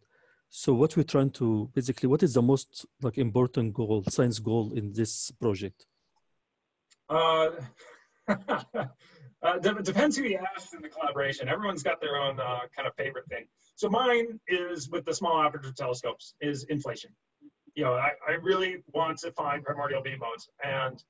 S3: So what we're trying to, basically, what is the most like important goal, science goal in this project?
S2: Uh, [laughs] uh, de- depends who you ask in the collaboration. Everyone's got their own uh, kind of favorite thing. So mine is with the small aperture telescopes is inflation. You know, I, I really want to find primordial B modes, and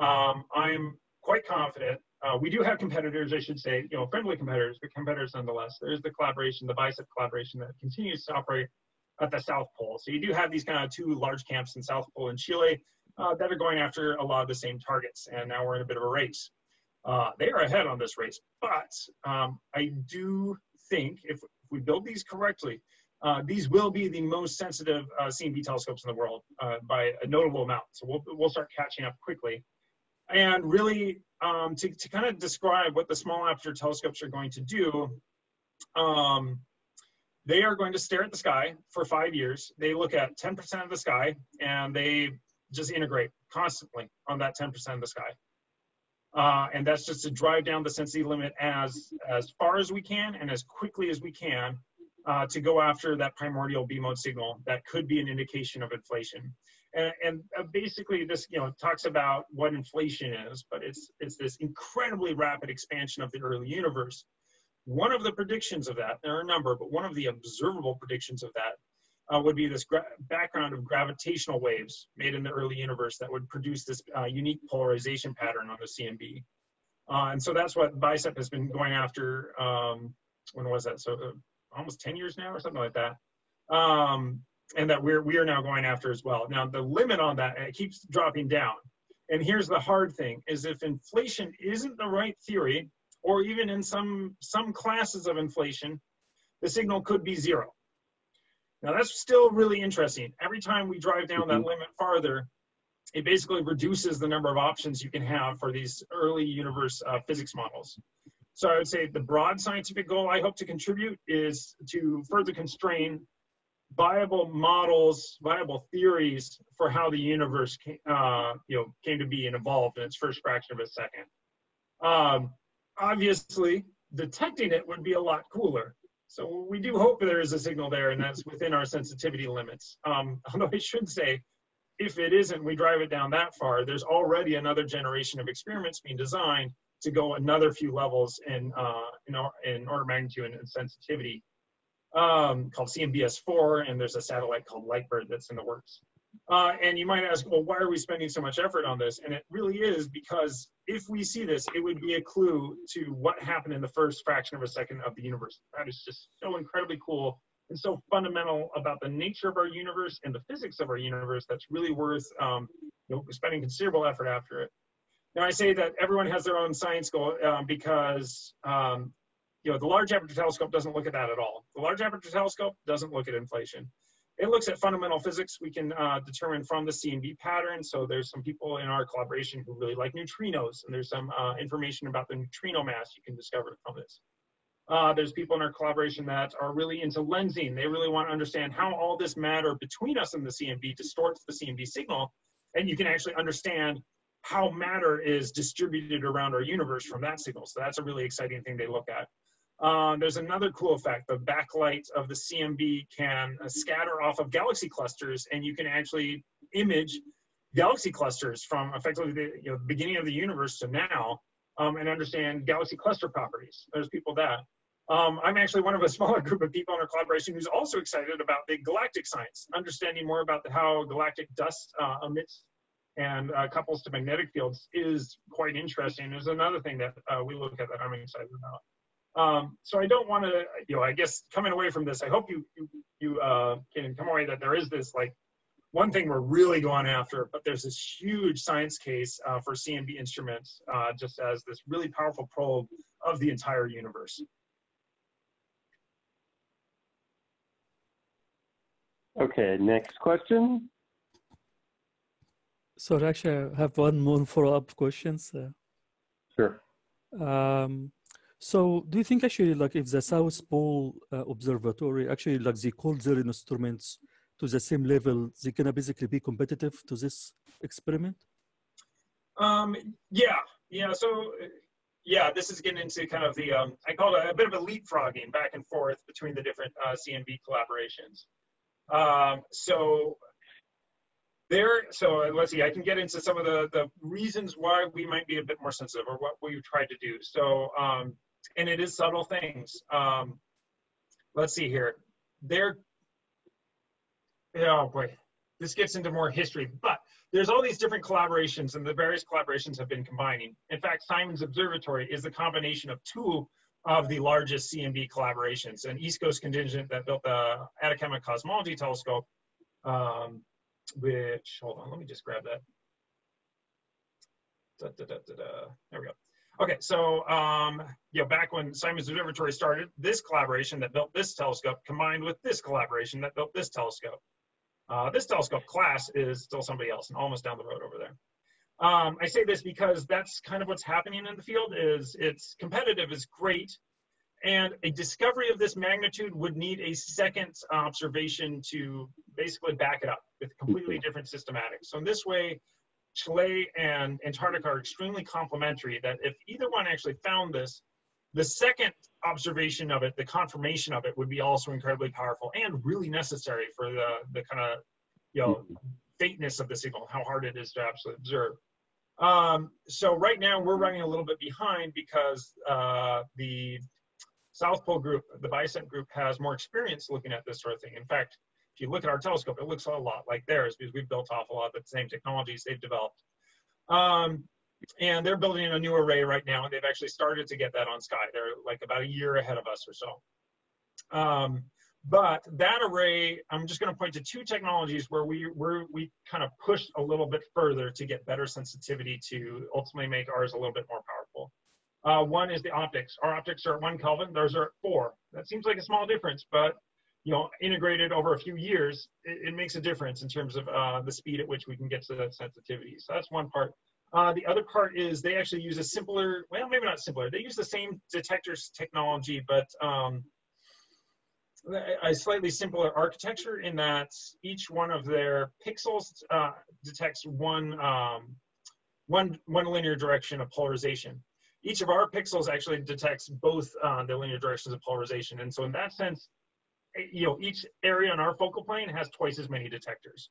S2: um, I'm quite confident. Uh, we do have competitors, I should say, you know, friendly competitors, but competitors nonetheless. There's the collaboration, the BICEP collaboration that continues to operate at the South Pole. So you do have these kind of two large camps in South Pole and Chile uh, that are going after a lot of the same targets. And now we're in a bit of a race. Uh, they are ahead on this race, but um, I do think if, if we build these correctly, uh, these will be the most sensitive uh, CMB telescopes in the world uh, by a notable amount. So we'll, we'll start catching up quickly. And really, um, to, to kind of describe what the small aperture telescopes are going to do, um, they are going to stare at the sky for five years. They look at 10% of the sky and they just integrate constantly on that 10% of the sky. Uh, and that's just to drive down the sensitivity limit as, as far as we can and as quickly as we can uh, to go after that primordial B mode signal that could be an indication of inflation. And, and uh, basically this, you know, talks about what inflation is, but it's, it's this incredibly rapid expansion of the early universe. One of the predictions of that, there are a number, but one of the observable predictions of that uh, would be this background of gravitational waves made in the early universe that would produce this uh, unique polarization pattern on the CMB. Uh, and so that's what BICEP has been going after. Um, when was that? So uh, almost 10 years now or something like that. Um, and that we're, we are now going after as well. Now the limit on that, it keeps dropping down. And here's the hard thing is if inflation isn't the right theory, or even in some, some classes of inflation, the signal could be zero. Now that's still really interesting. Every time we drive down that limit farther, it basically reduces the number of options you can have for these early universe uh, physics models. So I would say the broad scientific goal I hope to contribute is to further constrain viable models, viable theories for how the universe came, uh, you know, came to be and evolved in its first fraction of a second. Um, obviously, detecting it would be a lot cooler. So we do hope there is a signal there, and that's within our sensitivity limits. Um, [laughs] although I should say, if it isn't, we drive it down that far. There's already another generation of experiments being designed to go another few levels in uh, in, in order magnitude and sensitivity, um, called CMBS4, and there's a satellite called LiteBIRD that's in the works. Uh, and you might ask, well, why are we spending so much effort on this? And it really is because if we see this, it would be a clue to what happened in the first fraction of a second of the universe. That is just so incredibly cool and so fundamental about the nature of our universe and the physics of our universe that's really worth um, you know, spending considerable effort after it. Now, I say that everyone has their own science goal um, because um, you know the Large Aperture Telescope doesn't look at that at all. The Large Aperture Telescope doesn't look at inflation. it looks at fundamental physics we can uh, determine from the CMB pattern. So there's some people in our collaboration who really like neutrinos, and there's some uh, information about the neutrino mass you can discover from this. Uh, there's people in our collaboration that are really into lensing. They really want to understand how all this matter between us and the CMB distorts the CMB signal, and you can actually understand how matter is distributed around our universe from that signal. So that's a really exciting thing they look at. Um, there's another cool effect. The backlight of the CMB can uh, scatter off of galaxy clusters, and you can actually image galaxy clusters from effectively the you know, beginning of the universe to now um, and understand galaxy cluster properties. There's people that. Um, I'm actually one of a [laughs] smaller group of people in our collaboration who's also excited about the galactic science, understanding more about the, how galactic dust uh, emits and uh, couples to magnetic fields is quite interesting. There's another thing that uh, we look at that I'm excited about. Um, so I don't want to, you know, I guess coming away from this, I hope you you, you uh, can come away that there is this like one thing we're really going after, but there's this huge science case uh, for CMB instruments, uh, just as this really powerful probe of the entire universe.
S1: Okay, next question.
S3: So actually, I have one more follow-up questions.
S1: Sure.
S3: Um, so do you think actually like if the South Pole uh, Observatory actually like they call their instruments to the same level, they gonna basically be competitive to this experiment?
S2: Um, yeah, yeah. So, yeah, this is getting into kind of the um, I call it a bit of a leapfrogging back and forth between the different uh, CMB collaborations. Um, so there, so uh, let's see, I can get into some of the, the reasons why we might be a bit more sensitive or what we've tried to do. So, um, and it is subtle things. Um, let's see here. There, oh boy, this gets into more history, but there's all these different collaborations and the various collaborations have been combining. In fact, Simons Observatory is the combination of two of the largest CMB collaborations, an East Coast contingent that built the Atacama Cosmology Telescope, um, which, hold on, let me just grab that. Da, da, da, there we go. Okay, so um, you know, back when Simons Observatory started, this collaboration that built this telescope combined with this collaboration that built this telescope. Uh, this telescope class is still somebody else and almost down the road over there. Um, I say this because that's kind of what's happening in the field is it's competitive is great. And a discovery of this magnitude would need a second observation to basically back it up with completely different systematics. So in this way, Chile and Antarctica are extremely complementary that if either one actually found this, the second observation of it, the confirmation of it would be also incredibly powerful and really necessary for the, the kind of, you know, faintness of the signal, how hard it is to actually observe. Um, so right now we're running a little bit behind because uh, the South Pole group, the BICEP group has more experience looking at this sort of thing. In fact, you look at our telescope, it looks a lot like theirs because we've built off a lot of the same technologies they've developed. Um, and they're building a new array right now, and they've actually started to get that on Sky. They're like about a year ahead of us or so. Um, but that array, I'm just going to point to two technologies where we we we kind of pushed a little bit further to get better sensitivity to ultimately make ours a little bit more powerful. Uh, one is the optics. Our optics are at one Kelvin. Theirs are at four. That seems like a small difference, but you know, integrated over a few years, it, it makes a difference in terms of uh, the speed at which we can get to that sensitivity. So that's one part. Uh, the other part is they actually use a simpler, well, maybe not simpler. They use the same detectors technology, but um, a slightly simpler architecture in that each one of their pixels uh, detects one, um, one, one linear direction of polarization. Each of our pixels actually detects both uh, the linear directions of polarization. And so in that sense, you know, each area on our focal plane has twice as many detectors.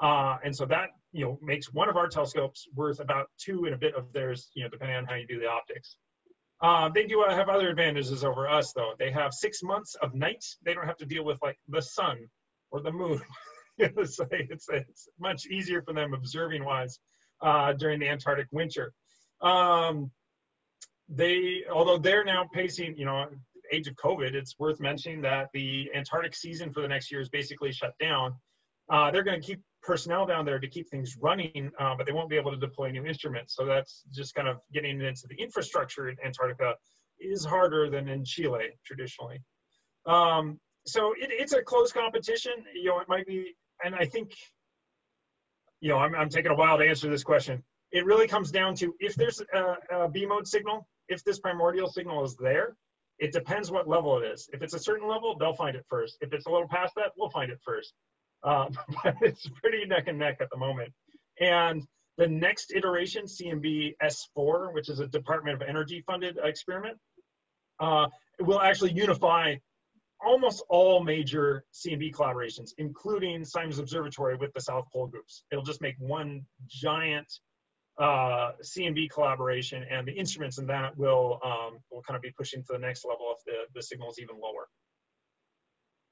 S2: Uh, and so that, you know, makes one of our telescopes worth about two and a bit of theirs, you know, depending on how you do the optics. Uh, they do have other advantages over us, though. They have six months of night. They don't have to deal with like the sun or the moon. [laughs] it's, it's, it's, much easier for them observing wise uh, during the Antarctic winter. Um, they, although they're now pacing, you know, age of COVID, it's worth mentioning that the Antarctic season for the next year is basically shut down. Uh, they're going to keep personnel down there to keep things running, uh, but they won't be able to deploy new instruments. So that's just kind of getting into the infrastructure in Antarctica is harder than in Chile traditionally. Um, so it, it's a close competition. You know, it might be, and I think, you know, I'm, I'm taking a while to answer this question. It really comes down to if there's a, a B mode signal, if this primordial signal is there, it depends what level it is. If it's a certain level, they'll find it first. If it's a little past that, we'll find it first. Um, [laughs] but it's pretty neck and neck at the moment. And the next iteration, CMB S4, which is a Department of Energy funded experiment, uh, will actually unify almost all major CMB collaborations, including Simons Observatory with the South Pole groups. It'll just make one giant uh, CMB collaboration, and the instruments in that will um, will kind of be pushing to the next level if the, the signal is even lower.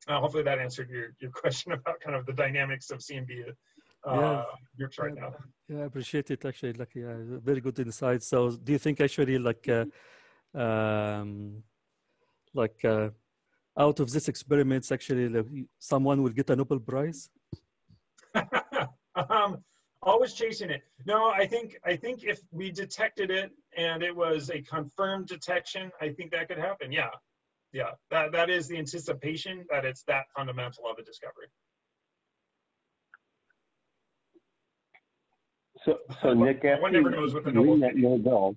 S2: Uh, hopefully that answered your, your [laughs] question about kind of the dynamics of CMB uh,
S3: Yeah.
S2: right now.
S3: Yeah, I appreciate it actually. Like, yeah, very good insight. So, do you think actually, like, uh, um, like, uh, out of this experiments, actually, like, someone will get a Nobel Prize? [laughs]
S2: um, always chasing it. No, I think I think if we detected it and it was a confirmed detection, I think that could happen. Yeah, yeah. That that is the anticipation that it's that fundamental of a discovery.
S1: So, so Nick, after
S2: One
S1: you
S2: never knows what the
S1: win
S2: Nobel-
S1: that Nobel,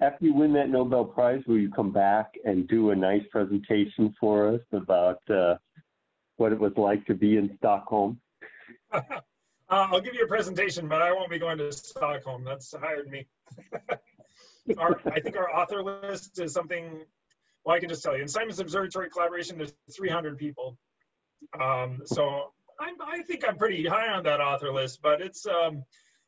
S1: after you win that Nobel Prize, will you come back and do a nice presentation for us about uh, what it was like to be in Stockholm? [laughs]
S2: uh, I'll give you a presentation, but I won't be going to Stockholm. That's hired me. [laughs] our, I think our author list is something. Well, I can just tell you. In Simons Observatory collaboration, there's 300 people. Um, so I'm, I think I'm pretty high on that author list, but it's um,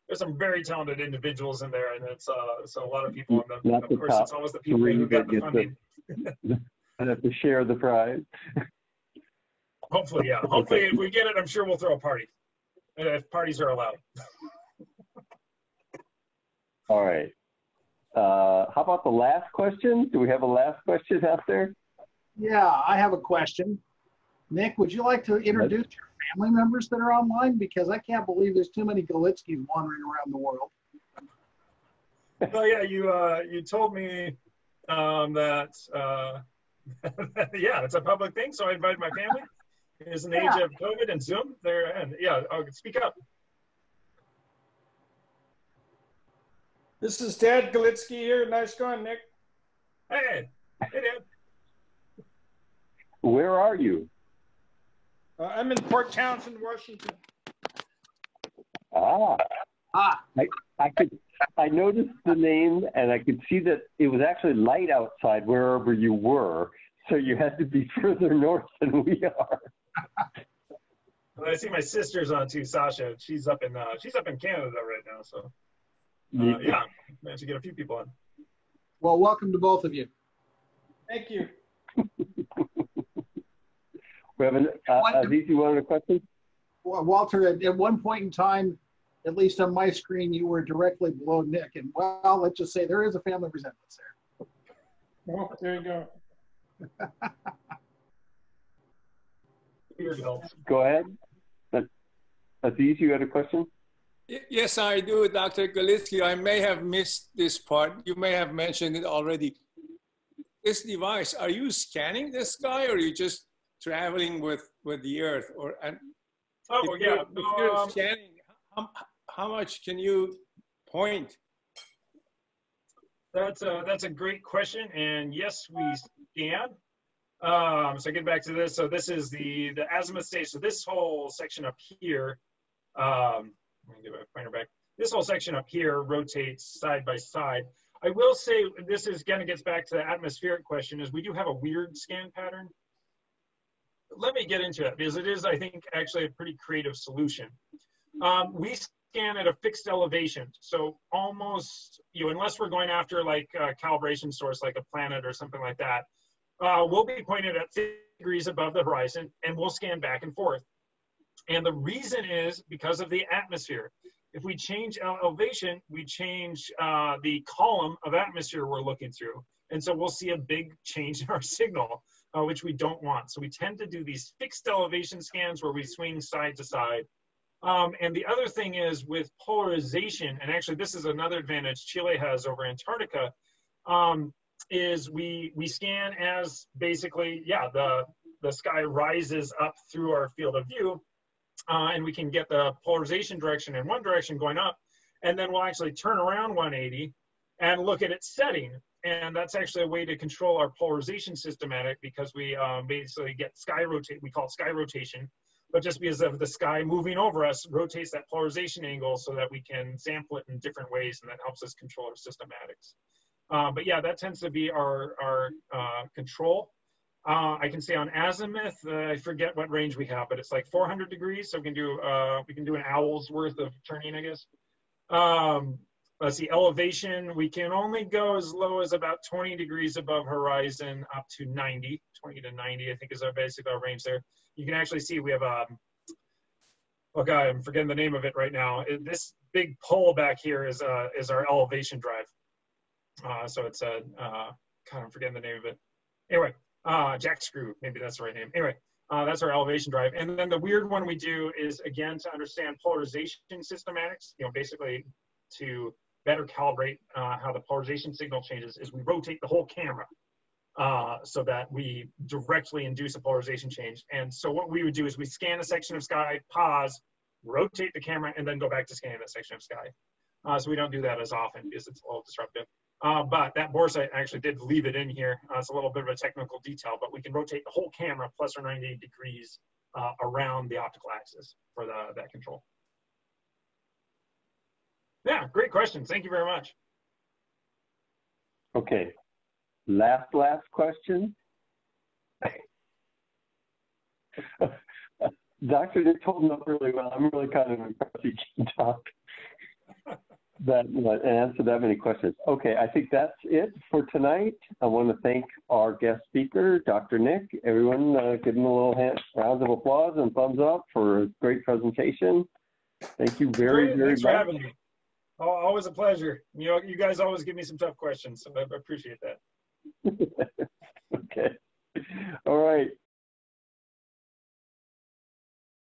S2: there's some very talented individuals in there, and it's uh, so a lot of people. And
S1: Not
S2: of
S1: the
S2: course, it's always the people who got the
S1: the-
S2: funding. [laughs]
S1: I have to share the prize.
S2: Hopefully, yeah. Hopefully, if we get it, I'm sure we'll throw a party. If parties are allowed. [laughs]
S1: All right. Uh, how about the last question? Do we have a last question out there?
S7: Yeah, I have a question. Nick, would you like to introduce your family members that are online? Because I can't believe there's too many Galitzkis wandering around the world. [laughs]
S2: Oh yeah, you uh, you told me um, that uh, [laughs] yeah, it's a public thing, so I invited my family. It's an age of COVID and Zoom. There and yeah, oh, speak up.
S8: This is Ted Galitzki here. Nice going, Nick.
S2: Hey, hey, Dad.
S1: Where are you?
S8: Uh, I'm in Port Townsend, Washington.
S1: Ah,
S7: Ah,
S1: I, I could. I noticed the name, and I could see that it was actually light outside wherever you were. So you had to be [laughs] further north than we are. [laughs]
S2: And I see my sister's on too, Sasha. She's up in uh, she's up in Canada right now, so uh, yeah, managed to get a few people on.
S7: well, welcome to both of you.
S8: Thank you. [laughs]
S1: We have an, uh, Aziz, you wanted a question?
S7: Well, Walter, at, at one point in time, at least on my screen, you were directly below Nick. And well, let's just say there is a family resemblance there.
S8: Well, there you go. [laughs]
S2: Beard helps.
S1: Go ahead. Aziz, you had a question?
S9: Yes, I do, Dr. Galitzki. I may have missed this part. You may have mentioned it already. This device, are you scanning the sky or are you just traveling with, with the Earth? Or and
S2: Oh
S9: if
S2: yeah,
S9: you're, if you're
S2: um,
S9: scanning, how, how much can you point?
S2: That's a that's a great question, and yes, we scan. Um, so get back to this. So this is the the azimuth stage. So this whole section up here, um, let me get my pointer back. This whole section up here rotates side by side. I will say this is of gets back to the atmospheric question. Is we do have a weird scan pattern. Let me get into it because it is, I think, actually a pretty creative solution. Um, we scan at a fixed elevation. So almost, you know, unless we're going after like a calibration source like a planet or something like that, uh, we'll be pointed at 50 degrees above the horizon and we'll scan back and forth. And the reason is because of the atmosphere. If we change elevation, we change uh, the column of atmosphere we're looking through. And so we'll see a big change in our [laughs] signal, uh, which we don't want. So we tend to do these fixed elevation scans where we swing side to side. Um, and the other thing is with polarization, and actually this is another advantage Chile has over Antarctica, um, is we we scan as basically yeah the the sky rises up through our field of view, uh, and we can get the polarization direction in one direction going up, and then we'll actually turn around 180 and look at its setting. And that's actually a way to control our polarization systematic because we um, basically get sky rotate, we call it sky rotation, but just because of the sky moving over us rotates that polarization angle so that we can sample it in different ways and that helps us control our systematics. Uh, but yeah, that tends to be our, our uh, control. Uh, I can say on azimuth, uh, I forget what range we have, but it's like 400 degrees. So we can do, uh, we can do an owl's worth of turning, I guess. Um, let's see, elevation, we can only go as low as about 20 degrees above horizon up to 90, 20 to 90, I think is our basic our range there. You can actually see we have, um, oh God, I'm forgetting the name of it right now. This big pole back here is, uh, is our elevation drive. Uh, so it's a, uh, God, I'm forgetting the name of it. Anyway, uh, jack screw, maybe that's the right name. Anyway, uh, that's our elevation drive. And then the weird one we do is again to understand polarization systematics, you know, basically to better calibrate uh, how the polarization signal changes is we rotate the whole camera uh, so that we directly induce a polarization change. And so what we would do is we scan a section of sky, pause, rotate the camera, and then go back to scanning that section of sky. Uh, so we don't do that as often because it's a little disruptive. Uh, but that boresight actually did leave it in here. Uh, it's a little bit of a technical detail, but we can rotate the whole camera plus or 98 degrees uh, around the optical axis for the, that control. Yeah, great question. Thank you very much.
S1: Okay. Last, last question. [laughs] Dr. Nick told up really well. I'm really kind of impressed you can talk that uh, answer that many questions. Okay, I think that's it for tonight. I want to thank our guest speaker, Dr. Nick. Everyone, uh, give him a little hand, round of applause and thumbs up for a great presentation. Thank you very, very
S2: Thanks
S1: much.
S2: for having me. Al- Always a pleasure. You know, you guys always give me some tough questions, so I appreciate that. [laughs]
S1: okay. All right.